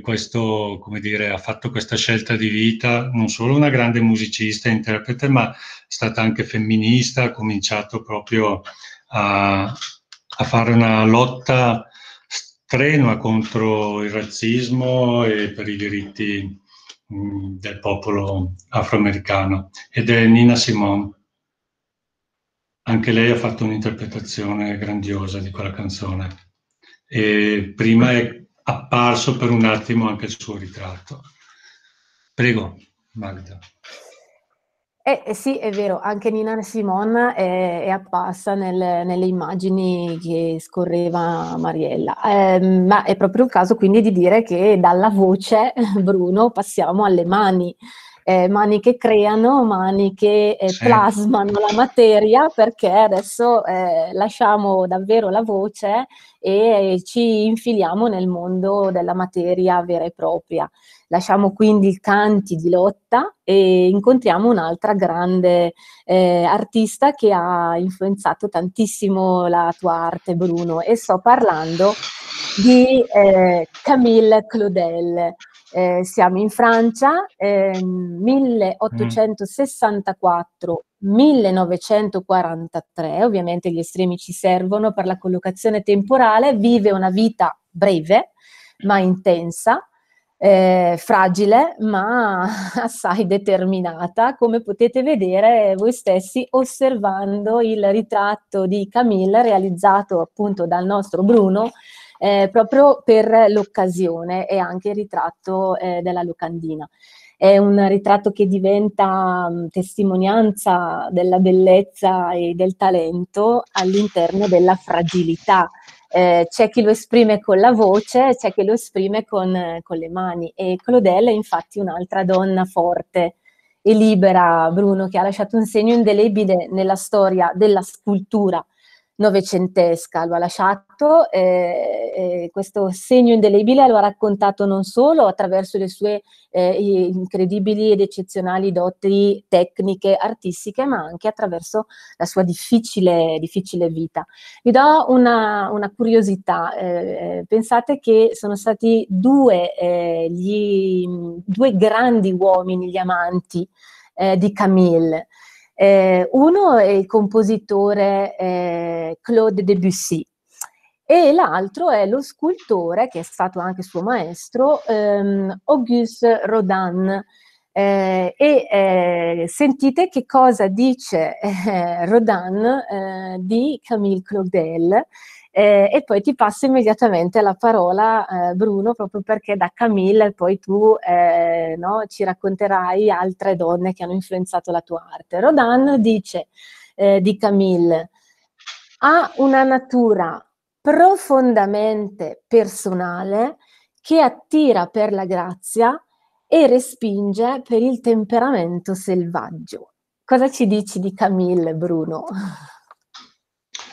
questo, come dire, ha fatto questa scelta di vita, non solo una grande musicista e interprete, ma è stata anche femminista, ha cominciato proprio a, a fare una lotta strenua contro il razzismo e per i diritti mm, del popolo afroamericano ed è Nina Simone. Anche lei ha fatto un'interpretazione grandiosa di quella canzone. E prima è apparso per un attimo anche il suo ritratto. Prego, Magda. Eh, eh, sì, è vero, anche Nina Simon è, è apparsa nel, nelle immagini che scorreva Mariella, eh, ma è proprio il caso quindi di dire che dalla voce, [laughs] Bruno, passiamo alle mani, eh, mani che creano, mani che eh, sì. plasmano la materia, perché adesso eh, lasciamo davvero la voce e ci infiliamo nel mondo della materia vera e propria. Lasciamo quindi il canti di lotta e incontriamo un'altra grande eh, artista che ha influenzato tantissimo la tua arte, Bruno, e sto parlando di eh, Camille Claudel. Eh, siamo in Francia, eh, 1864 1943, ovviamente gli estremi ci servono per la collocazione temporale, vive una vita breve ma intensa, eh, fragile ma [laughs] assai determinata, come potete vedere voi stessi osservando il ritratto di Camille realizzato appunto dal nostro Bruno eh, proprio per l'occasione e anche il ritratto eh, della locandina. È un ritratto che diventa mh, testimonianza della bellezza e del talento all'interno della fragilità. Eh, c'è chi lo esprime con la voce, c'è chi lo esprime con, con le mani. E Claudel è infatti un'altra donna forte e libera, Bruno, che ha lasciato un segno indelebile nella storia della scultura novecentesca, lo ha lasciato, eh, eh, questo segno indelebile lo ha raccontato non solo attraverso le sue eh, incredibili ed eccezionali doti tecniche, artistiche, ma anche attraverso la sua difficile, difficile vita. Vi do una, una curiosità, eh, pensate che sono stati due, eh, gli, due grandi uomini, gli amanti eh, di Camille, eh, uno è il compositore eh, Claude Debussy e l'altro è lo scultore, che è stato anche suo maestro, ehm, Auguste Rodin. Eh, e eh, sentite che cosa dice eh, Rodin eh, di Camille Claudel eh, e poi ti passo immediatamente la parola, eh, Bruno, proprio perché da Camille poi tu eh, no, ci racconterai altre donne che hanno influenzato la tua arte. Rodin dice eh, di Camille, ha una natura profondamente personale che attira per la grazia e respinge per il temperamento selvaggio. Cosa ci dici di Camille, Bruno?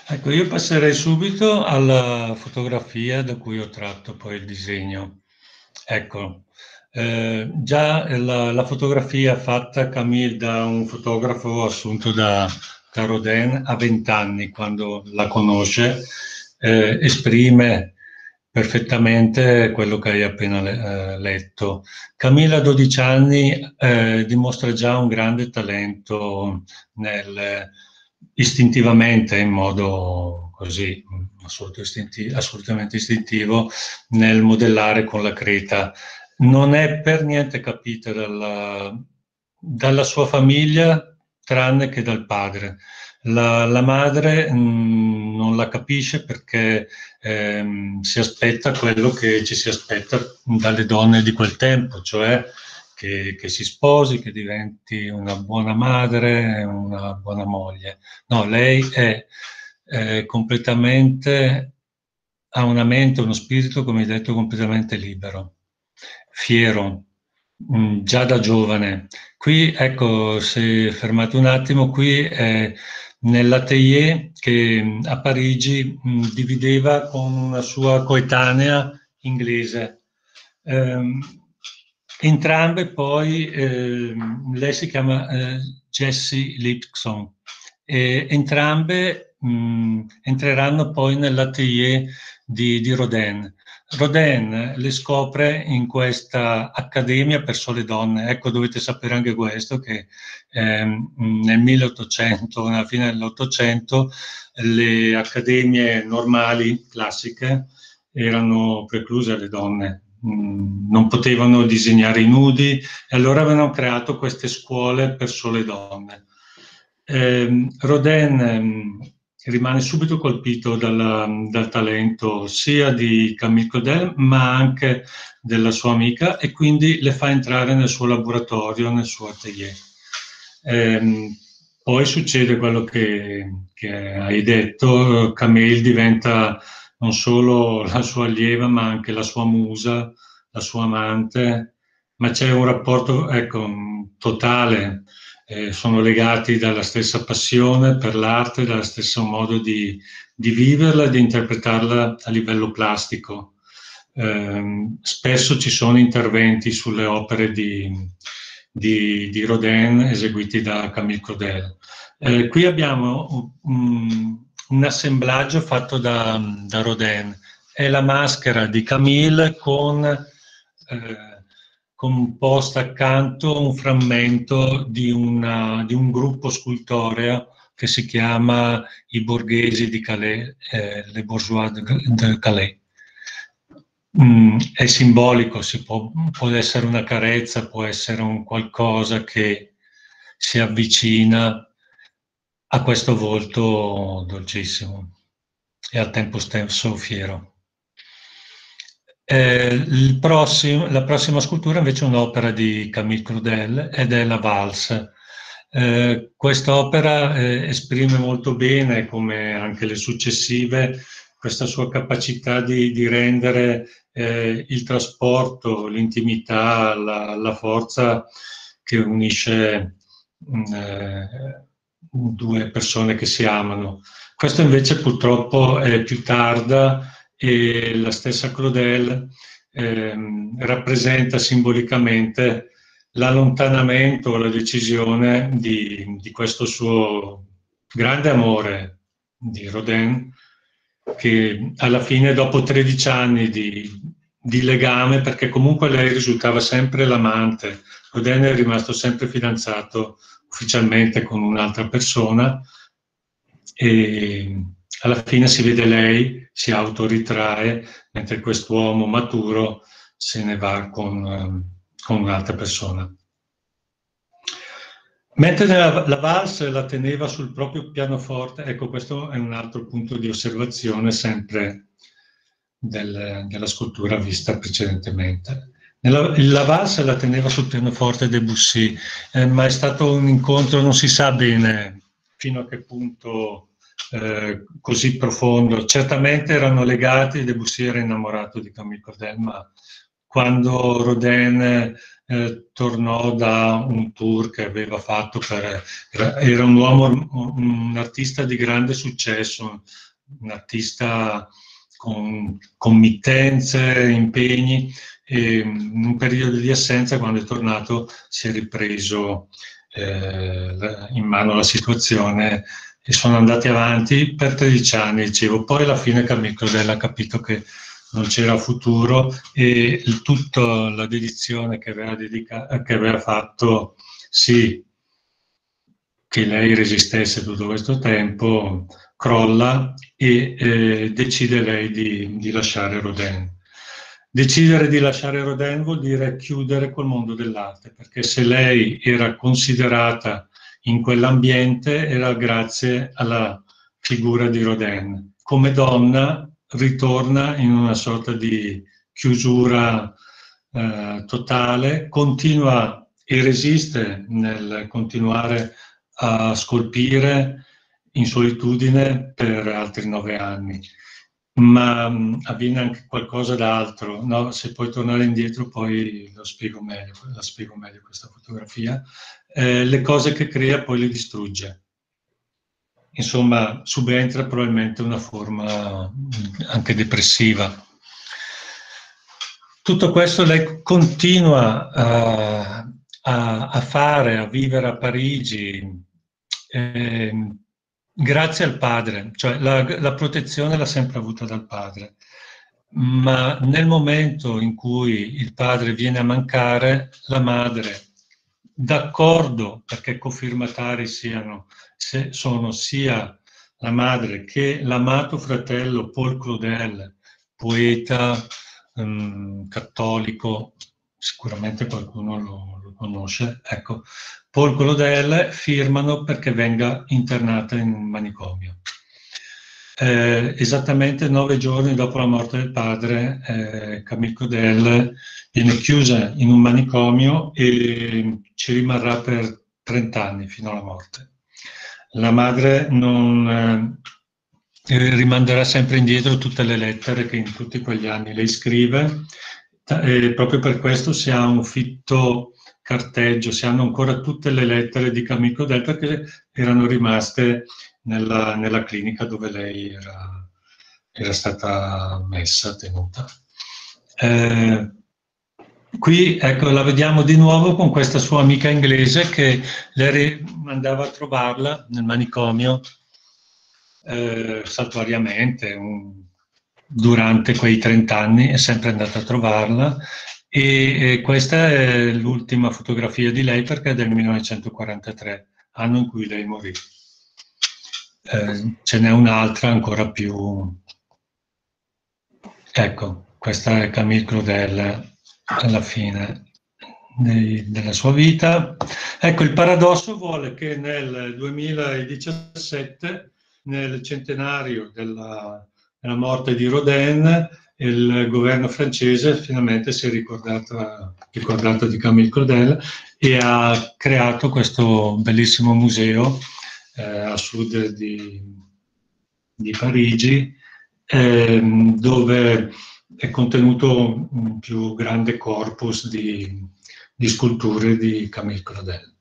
Ecco, io passerei subito alla fotografia da cui ho tratto poi il disegno. Ecco, eh, già la, la, fotografia fatta Camille da un fotografo assunto da, da Rodin a 20 anni, quando la conosce, eh, esprime perfettamente quello che hai appena le, eh, letto. Camille a 12 anni eh, dimostra già un grande talento nel istintivamente, in modo così assolutamente istintivo, nel modellare con la creta. Non è per niente capita dalla, dalla sua famiglia, tranne che dal padre. La, la madre mh, mm, non la capisce perché ehm, si aspetta quello che ci si aspetta dalle donne di quel tempo, cioè che, che, si sposi, che diventi una buona madre, una buona moglie. No, lei è eh, completamente, ha una mente, uno spirito, come hai detto, completamente libero, fiero, mh, mm, già da giovane. Qui, ecco, se fermate un attimo, qui è nell'atelier che mm, a Parigi mh, mm, divideva con una sua coetanea inglese. Um, Entrambe poi, eh, lei si chiama eh, Jessie Lipson, e entrambe mh, entreranno poi nell'atelier di, di Rodin. Rodin le scopre in questa accademia per sole donne. Ecco, dovete sapere anche questo, che eh, nel 1800, nella fine dell'Ottocento, le accademie normali, classiche, erano precluse alle donne. Mm, non potevano disegnare i nudi e allora avevano creato queste scuole per sole donne. Eh, Rodin rimane subito colpito dal, dal talento sia di Camille Claudel ma anche della sua amica e quindi le fa entrare nel suo laboratorio, nel suo atelier. Eh, poi succede quello che, che, hai detto, Camille diventa non solo [laughs] la sua allieva ma anche la sua musa, la sua amante, ma c'è un rapporto ecco, totale eh, sono legati dalla stessa passione per l'arte, dallo stesso modo di, di viverla e di interpretarla a livello plastico. Eh, spesso ci sono interventi sulle opere di, di, di Rodin eseguiti da Camille Claudel. Eh, qui abbiamo un, un, assemblaggio fatto da, da Rodin. È la maschera di Camille con eh, composta accanto un frammento di, una, di, un gruppo scultoreo che si chiama i borghesi di Calais, eh, les bourgeois de, Calais. Mm, è simbolico, può, può, essere una carezza, può essere un qualcosa che si avvicina a questo volto dolcissimo e al tempo stesso fiero. Eh, prossimo, la prossima scultura invece è un'opera di Camille Claudel ed è la Valse. Eh, quest'opera eh, esprime molto bene, come anche le successive, questa sua capacità di, di rendere eh, il trasporto, l'intimità, la, la, forza che unisce mm, eh, due persone che si amano. Questo invece purtroppo è più tarda e la stessa Claudel eh, rappresenta simbolicamente l'allontanamento, la decisione di, di, questo suo grande amore di Rodin, che alla fine, dopo 13 anni di, di legame, perché comunque lei risultava sempre l'amante, Rodin è rimasto sempre fidanzato ufficialmente con un'altra persona, e alla fine si vede lei, si autoritrae, mentre quest'uomo maturo se ne va con, ehm, con un'altra persona. Mentre la, la valse la teneva sul proprio pianoforte, ecco questo è un altro punto di osservazione sempre del, della scultura vista precedentemente. La valse la teneva sul pianoforte Debussy, eh, ma è stato un incontro, non si sa bene fino a che punto eh, così profondo. Certamente erano legati, Debussy era innamorato di Camille Cordel, ma quando Rodin eh, tornò da un tour che aveva fatto per... Era un uomo, un artista di grande successo, un artista con committenze, impegni, e in un periodo di assenza, quando è tornato, si è ripreso eh, in mano la situazione e sono andati avanti per 13 anni, dicevo. Poi alla fine Claudel ha capito che non c'era futuro e tutta la dedizione che aveva, dedica- che aveva fatto, sì, che lei resistesse tutto questo tempo, crolla e eh, decide lei di, di lasciare Rodin. Decidere di lasciare Rodin vuol dire chiudere col mondo dell'arte, perché se lei era considerata in quell'ambiente era grazie alla figura di Rodin. Come donna ritorna in una sorta di chiusura eh, totale, continua e resiste nel continuare a scolpire in solitudine per altri nove anni. Ma mh, avviene anche qualcosa d'altro, no? se puoi tornare indietro poi lo spiego meglio, la spiego meglio questa fotografia eh, le cose che crea poi le distrugge. Insomma, subentra probabilmente una forma anche depressiva. Tutto questo lei continua a, a, a fare, a vivere a Parigi, eh, grazie al padre, cioè la, la protezione l'ha sempre avuta dal padre. Ma nel momento in cui il padre viene a mancare, la madre d'accordo perché cofirmatari siano, se sono sia la madre che l'amato fratello Paul Claudel, poeta um, cattolico, sicuramente qualcuno lo, conosce, ecco, Paul Claudel firmano perché venga internata in un manicomio. eh, esattamente nove giorni dopo la morte del padre, eh, Camille Codel viene chiusa in un manicomio e ci rimarrà per 30 anni fino alla morte. La madre non, eh, rimanderà sempre indietro tutte le lettere che in tutti quegli anni lei scrive e proprio per questo si ha un fitto carteggio, si hanno ancora tutte le lettere di Camille Codel perché erano rimaste nella, nella clinica dove lei era, era stata messa, tenuta. Eh, qui ecco, la vediamo di nuovo con questa sua amica inglese che lei andava a trovarla nel manicomio eh, saltuariamente un, durante quei 30 anni, è sempre andata a trovarla e, e questa è l'ultima fotografia di lei perché è del 1943, anno in cui lei morì. Eh, ce n'è un'altra ancora più... Ecco, questa è Camille Claudel alla fine dei, della sua vita. Ecco, il paradosso vuole che nel 2017, nel centenario della, della morte di Rodin, il governo francese finalmente si è ricordato, ricordato di Camille Claudel e ha creato questo bellissimo museo eh, a sud di, di Parigi, eh, dove è contenuto un più grande corpus di, di sculture di Camille Claudel.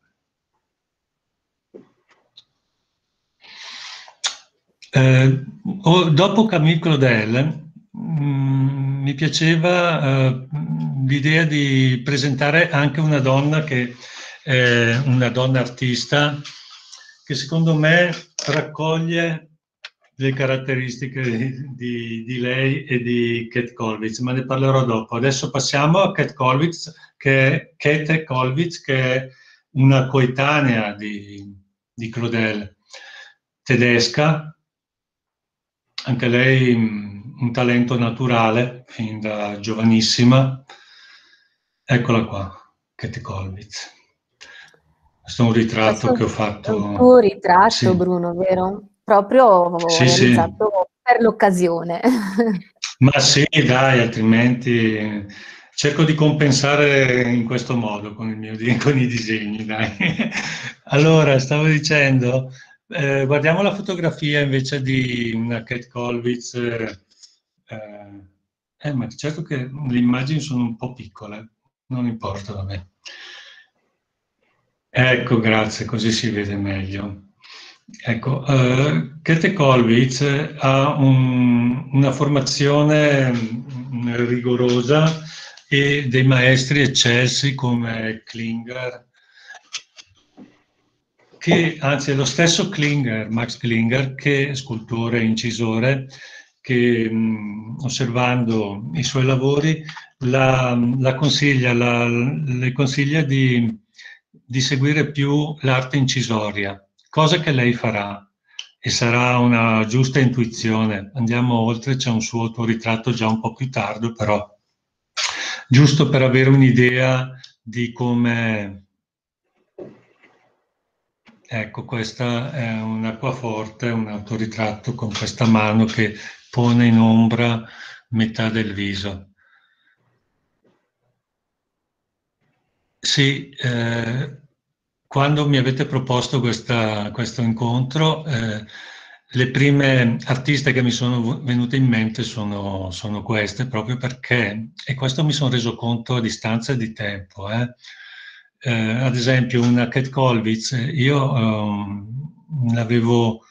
Eh, dopo Camille Claudel mi piaceva eh, l'idea di presentare anche una donna che è una donna artista che secondo me raccoglie le caratteristiche di, di, lei e di Kate Kolwitz, ma ne parlerò dopo. Adesso passiamo a Kate Kolwitz, che, Kate Kolwitz, che è una coetanea di, di Claudel, tedesca, anche lei un talento naturale, fin da giovanissima. Eccola qua, Kate Kolwitz. Questo è un ritratto Questo che ho fatto. Un tuo ritratto, sì. Bruno, vero? Proprio sì, sì. per l'occasione. [laughs] Ma sì, dai, altrimenti cerco di compensare in questo modo con, mio, [laughs] con i disegni, dai. [laughs] Allora, stavo dicendo, eh, guardiamo la fotografia invece di una Kate Kolwitz. Eh, eh, ma certo che le immagini sono un po' piccole, non importa, vabbè. Ecco, grazie, così si vede meglio. Ecco, uh, Kate Kolwitz ha un, una formazione mm, rigorosa e dei maestri eccelsi come Klinger, che anzi è lo stesso Klinger, Max Klinger, che è scultore e incisore, che osservando i suoi lavori la, la consiglia, la, le consiglia di di seguire più l'arte incisoria, cosa che lei farà e sarà una giusta intuizione. Andiamo oltre, c'è un suo autoritratto già un po' più tardo, però giusto per avere un'idea di come... Ecco, questa è un acquaforte, un autoritratto con questa mano che pone in ombra metà del viso. Sì, eh, quando mi avete proposto questa, questo incontro, eh, le prime artiste che mi sono venute in mente sono, sono, queste, proprio perché, e questo mi sono reso conto a distanza di tempo, eh. Eh, ad esempio una Kate Kolwitz, io um, l'avevo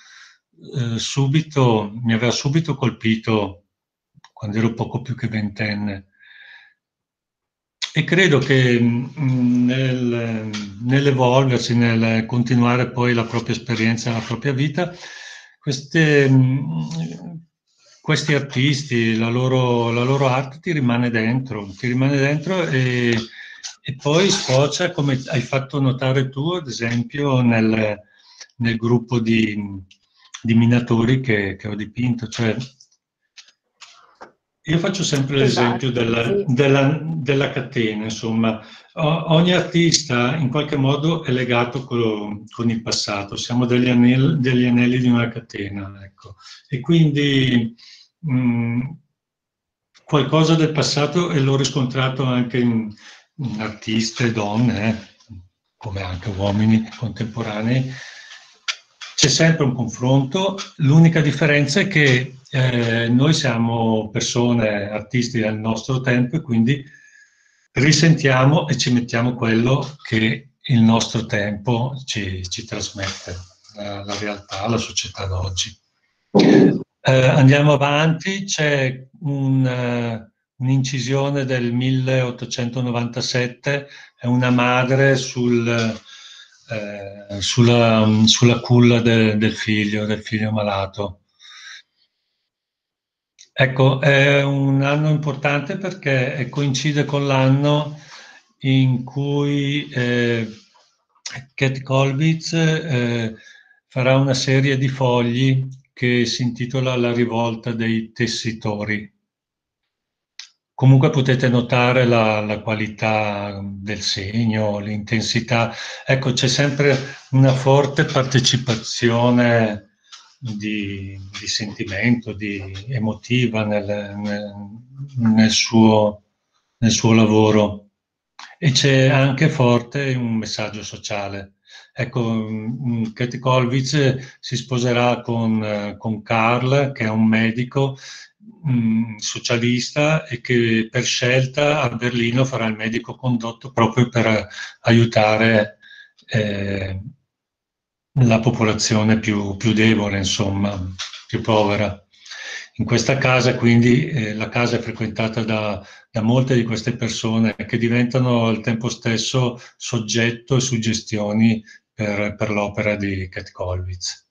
eh, subito, mi aveva subito colpito quando ero poco più che ventenne, e credo che mm, nel, nell'evolversi, nel continuare poi la propria esperienza, la propria vita, queste, mm, questi artisti, la loro, la loro, arte ti rimane dentro, ti rimane dentro e, e, poi sfocia, come hai fatto notare tu, ad esempio, nel, nel gruppo di, di minatori che, che ho dipinto. Cioè, io faccio sempre l'esempio esatto, della, sì. della, della, catena, insomma, o, ogni artista in qualche modo è legato con, con il passato, siamo degli anelli, degli anelli, di una catena, ecco. E quindi mh, qualcosa del passato e l'ho riscontrato anche in, in artiste, donne, eh, come anche uomini contemporanei, c'è sempre un confronto, l'unica differenza è che eh, noi siamo persone, artisti del nostro tempo e quindi risentiamo e ci mettiamo quello che il nostro tempo ci, ci trasmette, la, la, realtà, la società d'oggi. Eh, andiamo avanti, c'è un, uh, un'incisione del 1897, è una madre sul eh, sulla, sulla, culla de, del figlio, del figlio malato. Ecco, è un anno importante perché coincide con l'anno in cui eh, Cat Kolbitz eh, farà una serie di fogli che si intitola La rivolta dei tessitori. Comunque potete notare la, la, qualità del segno, l'intensità. Ecco, c'è sempre una forte partecipazione di, di sentimento, di emotiva nel, nel, suo, nel suo lavoro. E c'è anche forte un messaggio sociale. Ecco, Katie Kolwitz si sposerà con, con Carl, che è un medico, mh, socialista e che per scelta a Berlino farà il medico condotto proprio per aiutare eh, la popolazione più, più, debole, insomma, più povera. In questa casa, quindi, eh, la casa è frequentata da, da, molte di queste persone che diventano al tempo stesso soggetto e suggestioni per, per l'opera di Kat Kolwitz.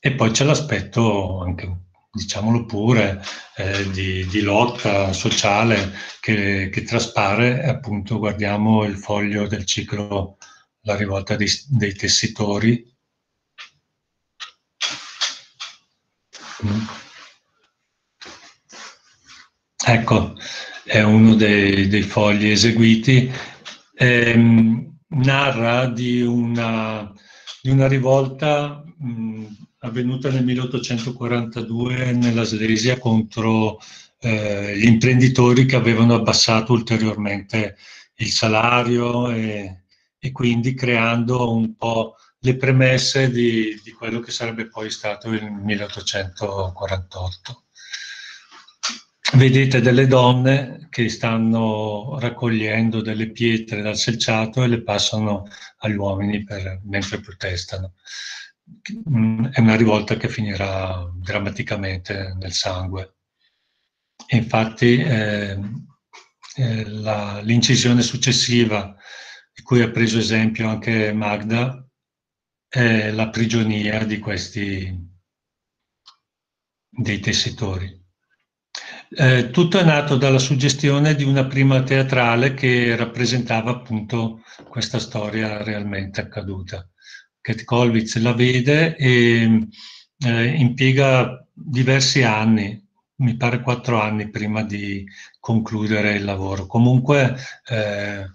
E poi c'è l'aspetto anche diciamolo pure, eh, di, di, lotta sociale che, che, traspare, appunto guardiamo il foglio del ciclo La rivolta dei, dei tessitori. Mm. Ecco, è uno dei, dei fogli eseguiti. Eh, narra di una, di una rivolta mh, mm, avvenuta nel 1842 nella Slesia contro eh, gli imprenditori che avevano abbassato ulteriormente il salario e, e quindi creando un po' le premesse di, di, quello che sarebbe poi stato il 1848. Vedete delle donne che stanno raccogliendo delle pietre dal selciato e le passano agli uomini per, mentre protestano. È una rivolta che finirà drammaticamente nel sangue. E infatti eh, eh, la, l'incisione successiva, di cui ha preso esempio anche Magda, è la prigionia di questi dei tessitori. Eh, tutto è nato dalla suggestione di una prima teatrale che rappresentava appunto questa storia realmente accaduta. Cat la vede e eh, impiega diversi anni, mi pare quattro anni prima di concludere il lavoro. Comunque eh,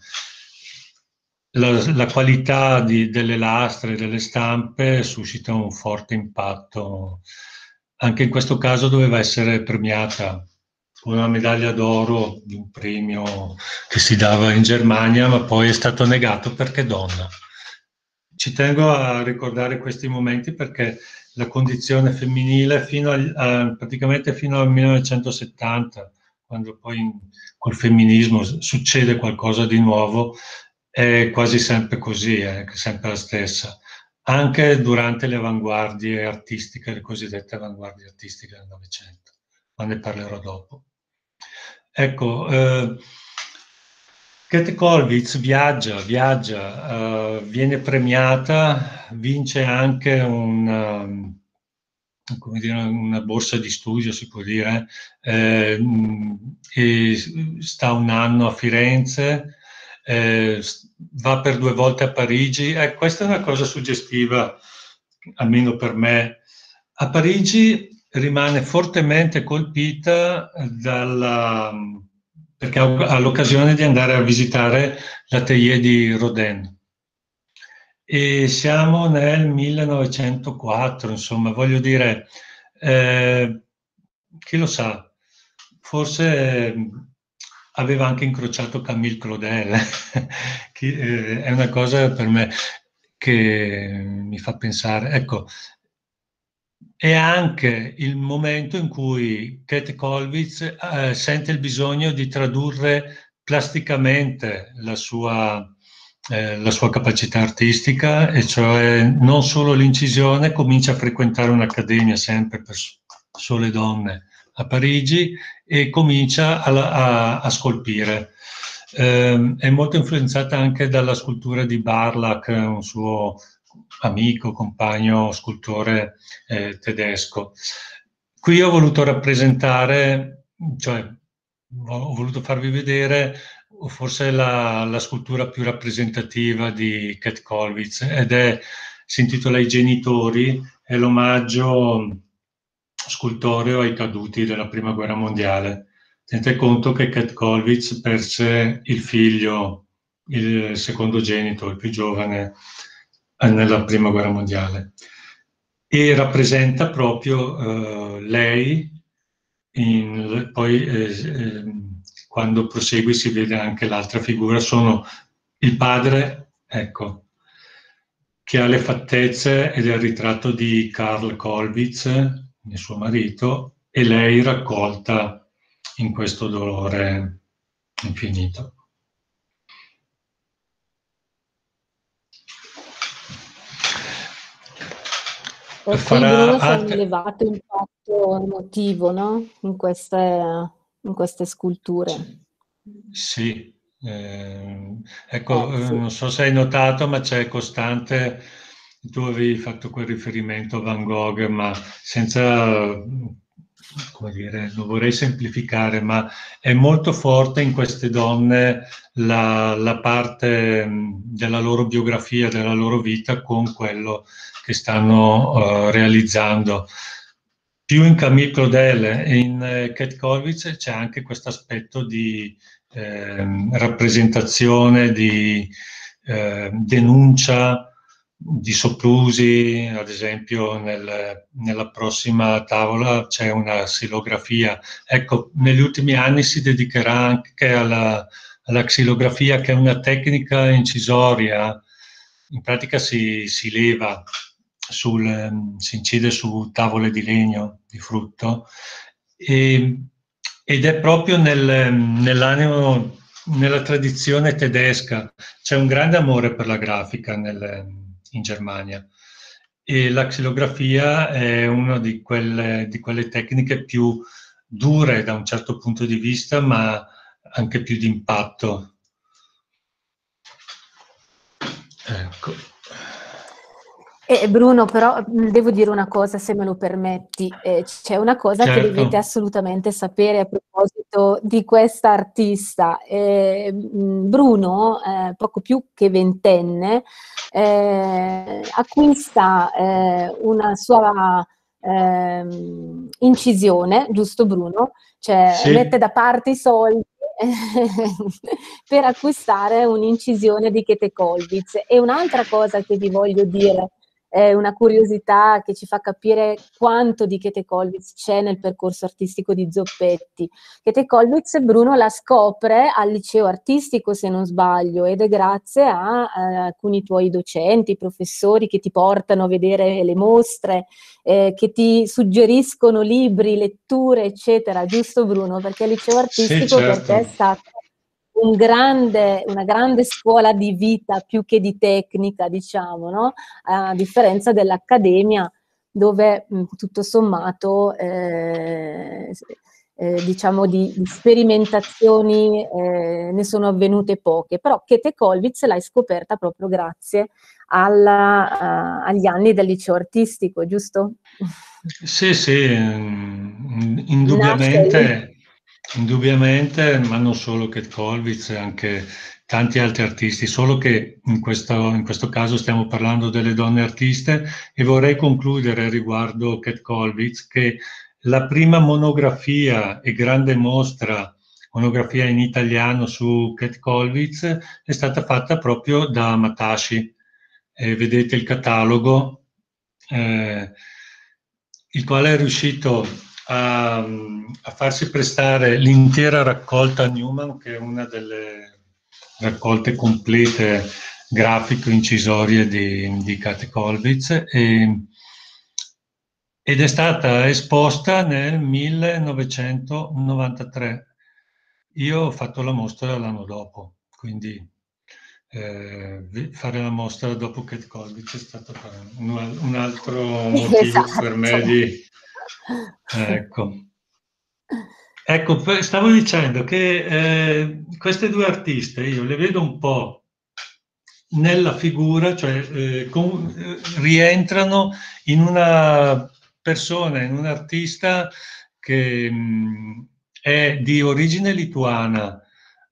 la, la, qualità di, delle lastre, delle stampe suscita un forte impatto. Anche in questo caso doveva essere premiata con una medaglia d'oro di un premio che si dava in Germania, ma poi è stato negato perché donna ci tengo a ricordare questi momenti perché la condizione femminile fino a, a, praticamente fino al 1970, quando poi col femminismo succede qualcosa di nuovo, è quasi sempre così, è sempre la stessa. Anche durante le avanguardie artistiche, le cosiddette avanguardie artistiche del Novecento, ma ne parlerò dopo. Ecco, eh, Kate Kolwitz viaggia, viaggia, uh, viene premiata, vince anche una, dire, una, borsa di studio, si può dire, eh, e sta un anno a Firenze, eh, va per due volte a Parigi. Eh, questa è una cosa suggestiva, almeno per me. A Parigi rimane fortemente colpita dalla, perché ha l'occasione di andare a visitare l'atelier di Rodin. E siamo nel 1904, insomma, voglio dire, eh, chi lo sa, forse aveva anche incrociato Camille Claudel, [laughs] eh, è una cosa per me che mi fa pensare, ecco, è anche il momento in cui Kate Kolwitz eh, sente il bisogno di tradurre plasticamente la sua, eh, la sua capacità artistica, e cioè non solo l'incisione, comincia a frequentare un'accademia sempre per sole donne a Parigi e comincia a, a, a scolpire. Eh, è molto influenzata anche dalla scultura di Barlach, un suo amico, compagno, scultore eh, tedesco. Qui ho voluto rappresentare, cioè ho voluto farvi vedere forse la, la scultura più rappresentativa di Kat Kolwitz ed è, si intitola I genitori, è l'omaggio scultoreo ai caduti della prima guerra mondiale. Tenete conto che Kat Kolwitz perse il figlio, il secondogenito, il più giovane, nella prima guerra mondiale e rappresenta proprio uh, lei, in, poi eh, quando prosegui si vede anche l'altra figura, sono il padre, ecco, che ha le fattezze ed è il ritratto di Karl Kolwitz, il suo marito, e lei raccolta in questo dolore infinito. E farà un elevato impatto emotivo, no? In queste, in queste sculture. Sì, eh, ecco, eh, sì. non so se hai notato, ma c'è costante, tu avevi fatto quel riferimento a Van Gogh, ma senza, come dire, non vorrei semplificare, ma è molto forte in queste donne la, la parte della loro biografia, della loro vita con quello che stanno uh, realizzando. Più in Camille Claudel e in eh, Kate Kolwitz c'è anche questo aspetto di eh, rappresentazione, di eh, denuncia di soprusi, ad esempio nel, nella prossima tavola c'è una xilografia. Ecco, negli ultimi anni si dedicherà anche alla, alla xilografia che è una tecnica incisoria, in pratica si, si leva sul, ehm, si incide su tavole di legno, di frutto, e, ed è proprio nel, nell'animo, nella tradizione tedesca. C'è un grande amore per la grafica nel, in Germania e la xilografia è una di quelle, di quelle tecniche più dure da un certo punto di vista, ma anche più di impatto. Ecco. Eh, Bruno, però devo dire una cosa, se me lo permetti. Eh, c'è una cosa certo. che dovete assolutamente sapere a proposito di questa artista. Eh, Bruno, eh, poco più che ventenne, eh, acquista eh, una sua ehm, incisione, giusto Bruno? Cioè sì. mette da parte i soldi [laughs] per acquistare un'incisione di Chete Kolbitz. E un'altra cosa che vi voglio dire è una curiosità che ci fa capire quanto di Kete Kolwitz c'è nel percorso artistico di Zoppetti. Kete Kolwitz Bruno la scopre al liceo artistico, se non sbaglio, ed è grazie a, a alcuni tuoi docenti, professori che ti portano a vedere le mostre, eh, che ti suggeriscono libri, letture, eccetera, giusto Bruno? Perché il liceo artistico sì, certo. per te è stato un grande, una grande scuola di vita più che di tecnica, diciamo, no? a differenza dell'accademia dove tutto sommato eh, eh, diciamo di, di sperimentazioni eh, ne sono avvenute poche, però Kete Kolwitz l'hai scoperta proprio grazie alla, uh, agli anni del liceo artistico, giusto? Sì, sì, indubbiamente Indubbiamente, ma non solo Kate Kolwitz, anche tanti altri artisti, solo che in questo, in questo, caso stiamo parlando delle donne artiste e vorrei concludere riguardo Cat Kolwitz che la prima monografia e grande mostra, monografia in italiano su Cat Kolwitz è stata fatta proprio da Matashi. Eh, vedete il catalogo, eh, il quale è riuscito a, a farsi prestare l'intera raccolta Newman, che è una delle raccolte complete grafico-incisorie di, di Kate Kolwitz e, ed è stata esposta nel 1993. Io ho fatto la mostra l'anno dopo, quindi eh, fare la mostra dopo Kate Kolwitz è stato un, un altro [laughs] motivo esatto. per me di... Ecco. Ecco, stavo dicendo che eh, queste due artiste io le vedo un po' nella figura, cioè eh, con, eh, rientrano in una persona, in un artista che mh, mm, è di origine lituana,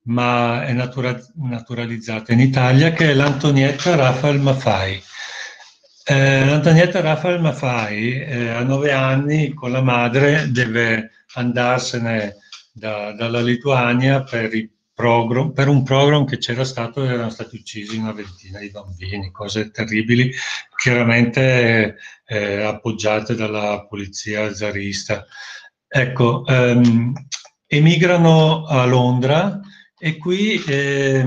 ma è natura- naturalizzata in Italia, che è l'Antonietta Rafael Maffai. Eh, L'Antonietta Rafael Maffai eh, a nove anni con la madre deve andarsene da, dalla Lituania per, program, per, un program che c'era stato e erano stati uccisi una ventina di bambini, cose terribili, chiaramente eh, appoggiate dalla polizia zarista. Ecco, ehm, emigrano a Londra e qui eh,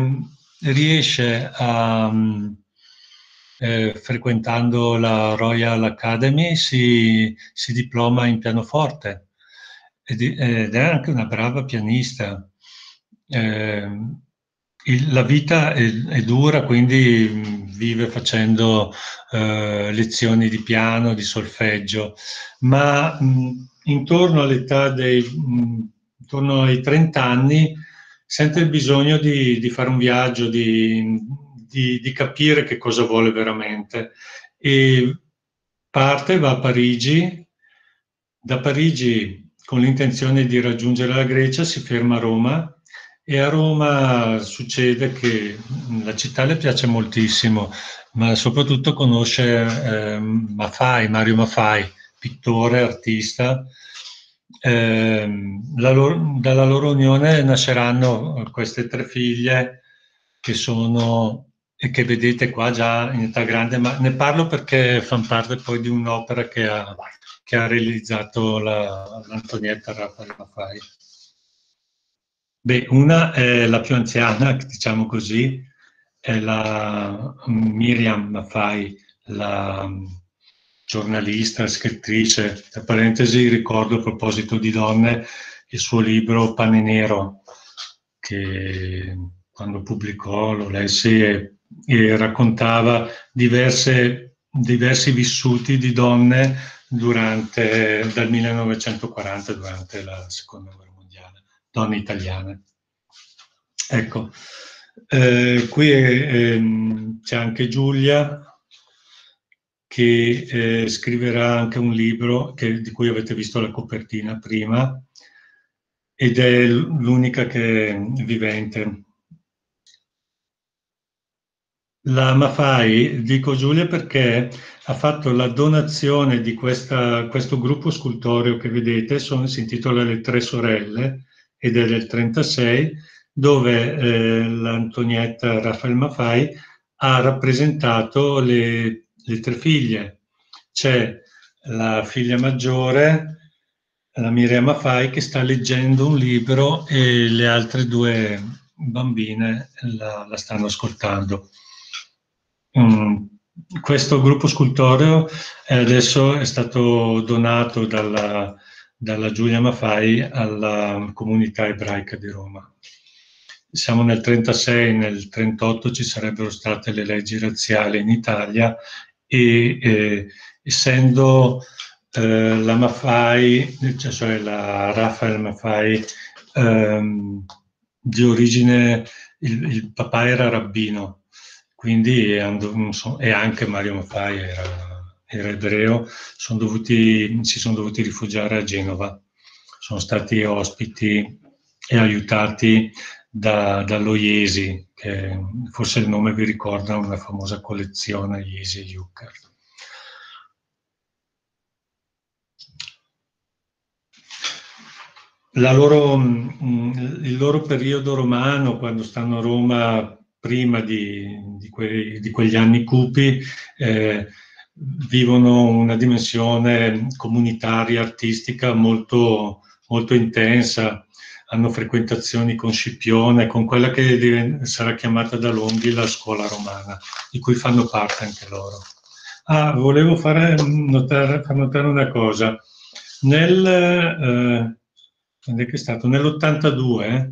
riesce a... Eh, frequentando la Royal Academy si, si diploma in pianoforte ed è anche una brava pianista. Eh, il, la vita è, è, dura, quindi vive facendo eh, lezioni di piano, di solfeggio, ma mh, intorno all'età dei, mh, intorno ai 30 anni sente il bisogno di, di fare un viaggio, di, di, di, capire che cosa vuole veramente. E parte, va a Parigi, da Parigi con l'intenzione di raggiungere la Grecia, si ferma a Roma e a Roma succede che la città le piace moltissimo, ma soprattutto conosce eh, Maffai, Mario Maffai, pittore, artista. Eh, loro, dalla loro unione nasceranno queste tre figlie che sono e che vedete qua già in età grande, ma ne parlo perché fanno parte poi di un'opera che ha che ha realizzato la, l'Antonietta Raffaele Maffai. Beh, una è la più anziana, diciamo così, è la Miriam Maffai, la giornalista, scrittrice. Tra parentesi ricordo a proposito di donne il suo libro Pane Nero, che quando pubblicò lo lessi e, e raccontava diverse, diversi vissuti di donne durante, dal 1940, durante la seconda guerra mondiale, donne italiane. Ecco, eh, qui eh, c'è anche Giulia che eh, scriverà anche un libro che, di cui avete visto la copertina prima ed è l'unica che è vivente. La Mafai, dico Giulia perché ha fatto la donazione di questa, questo gruppo scultoreo che vedete, sono, si intitola Le Tre Sorelle ed è del 36, dove eh, l'Antonietta Raffaele Maffai ha rappresentato le, le tre figlie. C'è la figlia maggiore, la Miriam Maffai, che sta leggendo un libro e le altre due bambine la, la stanno ascoltando. Um, questo gruppo scultoreo adesso è stato donato dalla, dalla Giulia Maffai alla comunità ebraica di Roma. Siamo nel 36, nel 38 ci sarebbero state le leggi razziali in Italia e eh, essendo eh, la Maffai, cioè la Rafael Maffai, ehm, di origine, il, il papà era rabbino, quindi e anche Mario Maffai era, era ebreo, sono dovuti, si sono dovuti rifugiare a Genova, sono stati ospiti e aiutati da, dallo Iesi, che forse il nome vi ricorda una famosa collezione Iesi e Jucker. Loro, mm, il loro periodo romano, quando stanno a Roma prima di, di, que, di quegli anni cupi, eh, vivono una dimensione comunitaria, artistica molto, molto intensa, hanno frequentazioni con Scipione, con quella che sarà chiamata da Longhi la scuola romana, di cui fanno parte anche loro. Ah, volevo fare notare, far notare una cosa. Nel, eh, quando è che è stato? Nell'82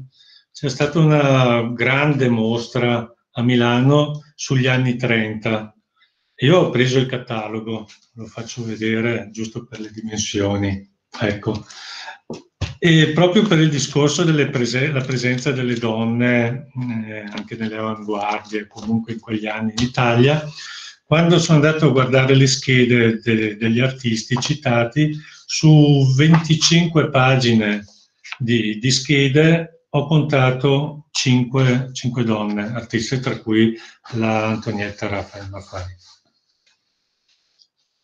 c'è stata una grande mostra a Milano sugli anni 30. Io ho preso il catalogo, lo faccio vedere giusto per le dimensioni. Ecco. E proprio per il discorso della prese- presenza delle donne eh, anche nelle avanguardie, comunque in quegli anni in Italia, quando sono andato a guardare le schede de- degli artisti citati, su 25 pagine di, di schede ho contato 5, 5, donne artiste, tra cui la Antonietta Raffaele Maffari.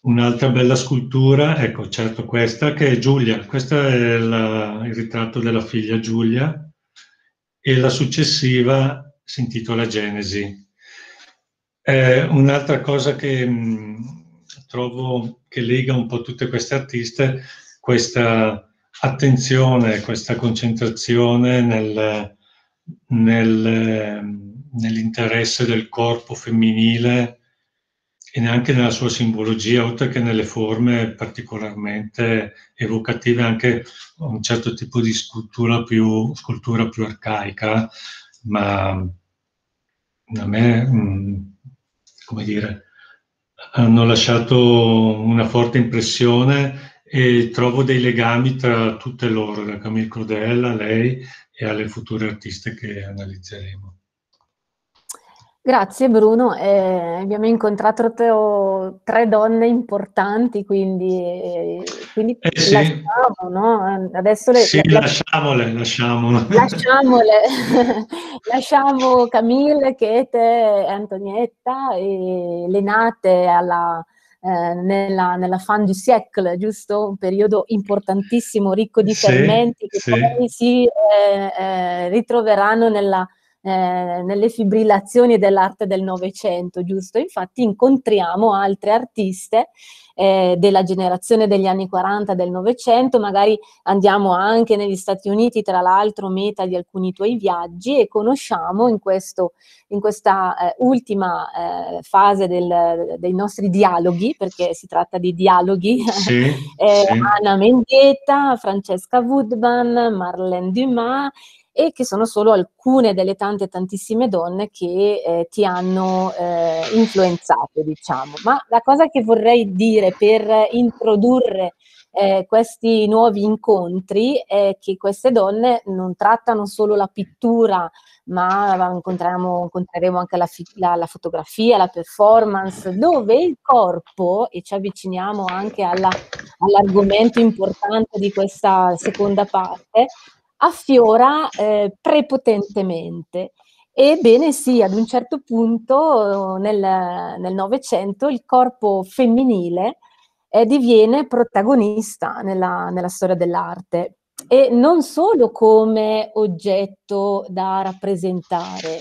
Un'altra bella scultura, ecco certo questa che è Giulia, questo è la, il ritratto della figlia Giulia e la successiva si intitola Genesi. Un'altra cosa che mh, trovo che lega un po' tutte queste artiste, questa attenzione, questa concentrazione nel, nel, nell'interesse del corpo femminile e neanche nella sua simbologia, oltre che nelle forme particolarmente evocative, anche un certo tipo di scultura più, scultura più arcaica, ma a me, mm, come dire, hanno lasciato una forte impressione e trovo dei legami tra tutte loro, da Camille Codella, lei e alle future artiste che analizzeremo. Grazie Bruno, eh, abbiamo incontrato tre donne importanti, quindi, eh, quindi eh sì. lasciamo, no? Adesso le, sì, le, lasciamole, lasciamole. Lasciamole, [laughs] lasciamo Camille, Chete, Antonietta e le nate alla, eh, nella, nella fin du siècle, giusto? Un periodo importantissimo, ricco di sì, fermenti che sì. poi si eh, eh, ritroveranno nella, eh, nelle fibrillazioni dell'arte del Novecento, giusto? Infatti incontriamo altre artiste eh, della generazione degli anni 40 del Novecento, magari andiamo anche negli Stati Uniti, tra l'altro meta di alcuni tuoi viaggi e conosciamo in, questo, in questa eh, ultima eh, fase del, dei nostri dialoghi, perché si tratta di dialoghi, [laughs] sì, eh, sì. Anna Mendieta, Francesca Woodman, Marlene Dumas e che sono solo alcune delle tante tantissime donne che eh, ti hanno eh, influenzato, diciamo. Ma la cosa che vorrei dire per introdurre eh, questi nuovi incontri è che queste donne non trattano solo la pittura, ma incontreremo anche la, la, la, fotografia, la performance, dove il corpo, e ci avviciniamo anche alla, all'argomento importante di questa seconda parte, affiora eh, prepotentemente. Ebbene sì, ad un certo punto nel Novecento il corpo femminile eh, diviene protagonista nella, nella storia dell'arte e non solo come oggetto da rappresentare,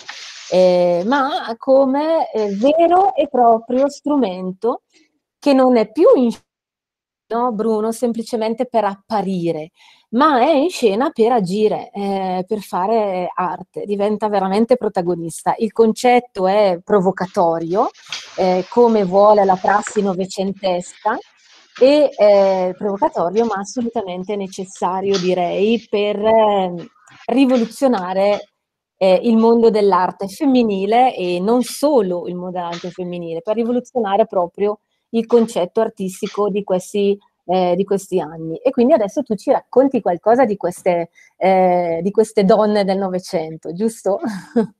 eh, ma come eh, vero e proprio strumento che non è più in no, Bruno, semplicemente per apparire, ma è in scena per agire, eh, per fare arte, diventa veramente protagonista. Il concetto è provocatorio, eh, come vuole la prassi novecentesca, e eh, provocatorio, ma assolutamente necessario, direi, per ehm, rivoluzionare eh, il mondo dell'arte femminile e non solo il mondo dell'arte femminile, per rivoluzionare proprio il concetto artistico di questi, eh, di questi anni. E quindi adesso tu ci racconti qualcosa di queste, eh, di queste donne del Novecento, giusto? [laughs]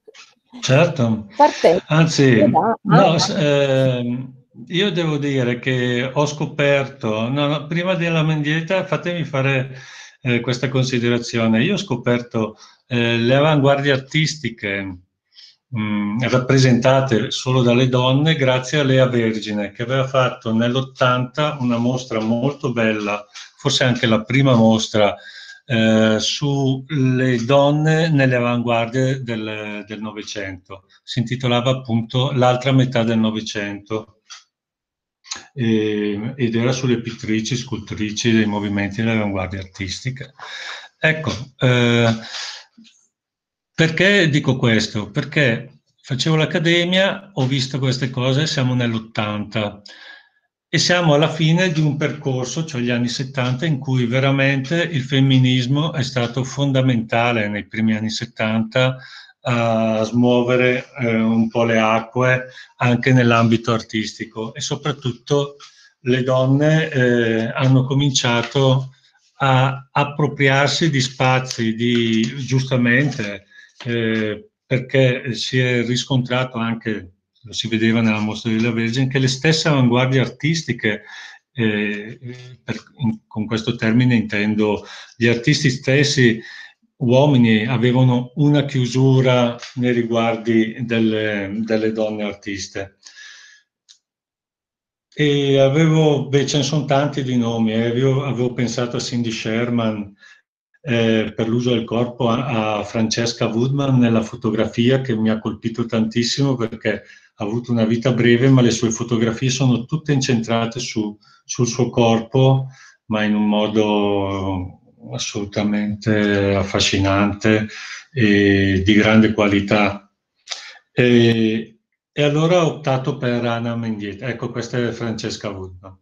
Certo, Parte. anzi, no, eh, io devo dire che ho scoperto, no, no, prima della mendieta fatemi fare eh, questa considerazione. Io ho scoperto eh, le avanguardie artistiche mm, rappresentate solo dalle donne grazie a Lea Vergine, che aveva fatto nell'80 una mostra molto bella, forse anche la prima mostra eh, sulle donne nelle avanguardie del Novecento. Si intitolava appunto L'altra metà del Novecento ed era sulle pittrici, scultrici dei movimenti delle avanguardie artistiche. Ecco, eh, perché dico questo? Perché facevo l'accademia, ho visto queste cose, siamo nell'80 e siamo alla fine di un percorso, cioè gli anni 70, in cui veramente il femminismo è stato fondamentale nei primi anni 70 a smuovere eh, un po' le acque anche nell'ambito artistico e soprattutto le donne eh, hanno cominciato a appropriarsi di spazi di giustamente eh, perché si è riscontrato anche lo si vedeva nella mostra della Vergine, che le stesse avanguardie artistiche, eh, per, in, con questo termine intendo gli artisti stessi, uomini, avevano una chiusura nei riguardi delle, delle donne artiste. E avevo, beh, ce ne sono tanti di nomi, eh. avevo, avevo pensato a Cindy Sherman, eh, per l'uso del corpo a, a, Francesca Woodman nella fotografia che mi ha colpito tantissimo perché ha avuto una vita breve, ma le sue fotografie sono tutte incentrate su, sul suo corpo, ma in un modo assolutamente affascinante e di grande qualità. E, e allora ho optato per Anna Mendieta. Ecco, questa è Francesca Woodman.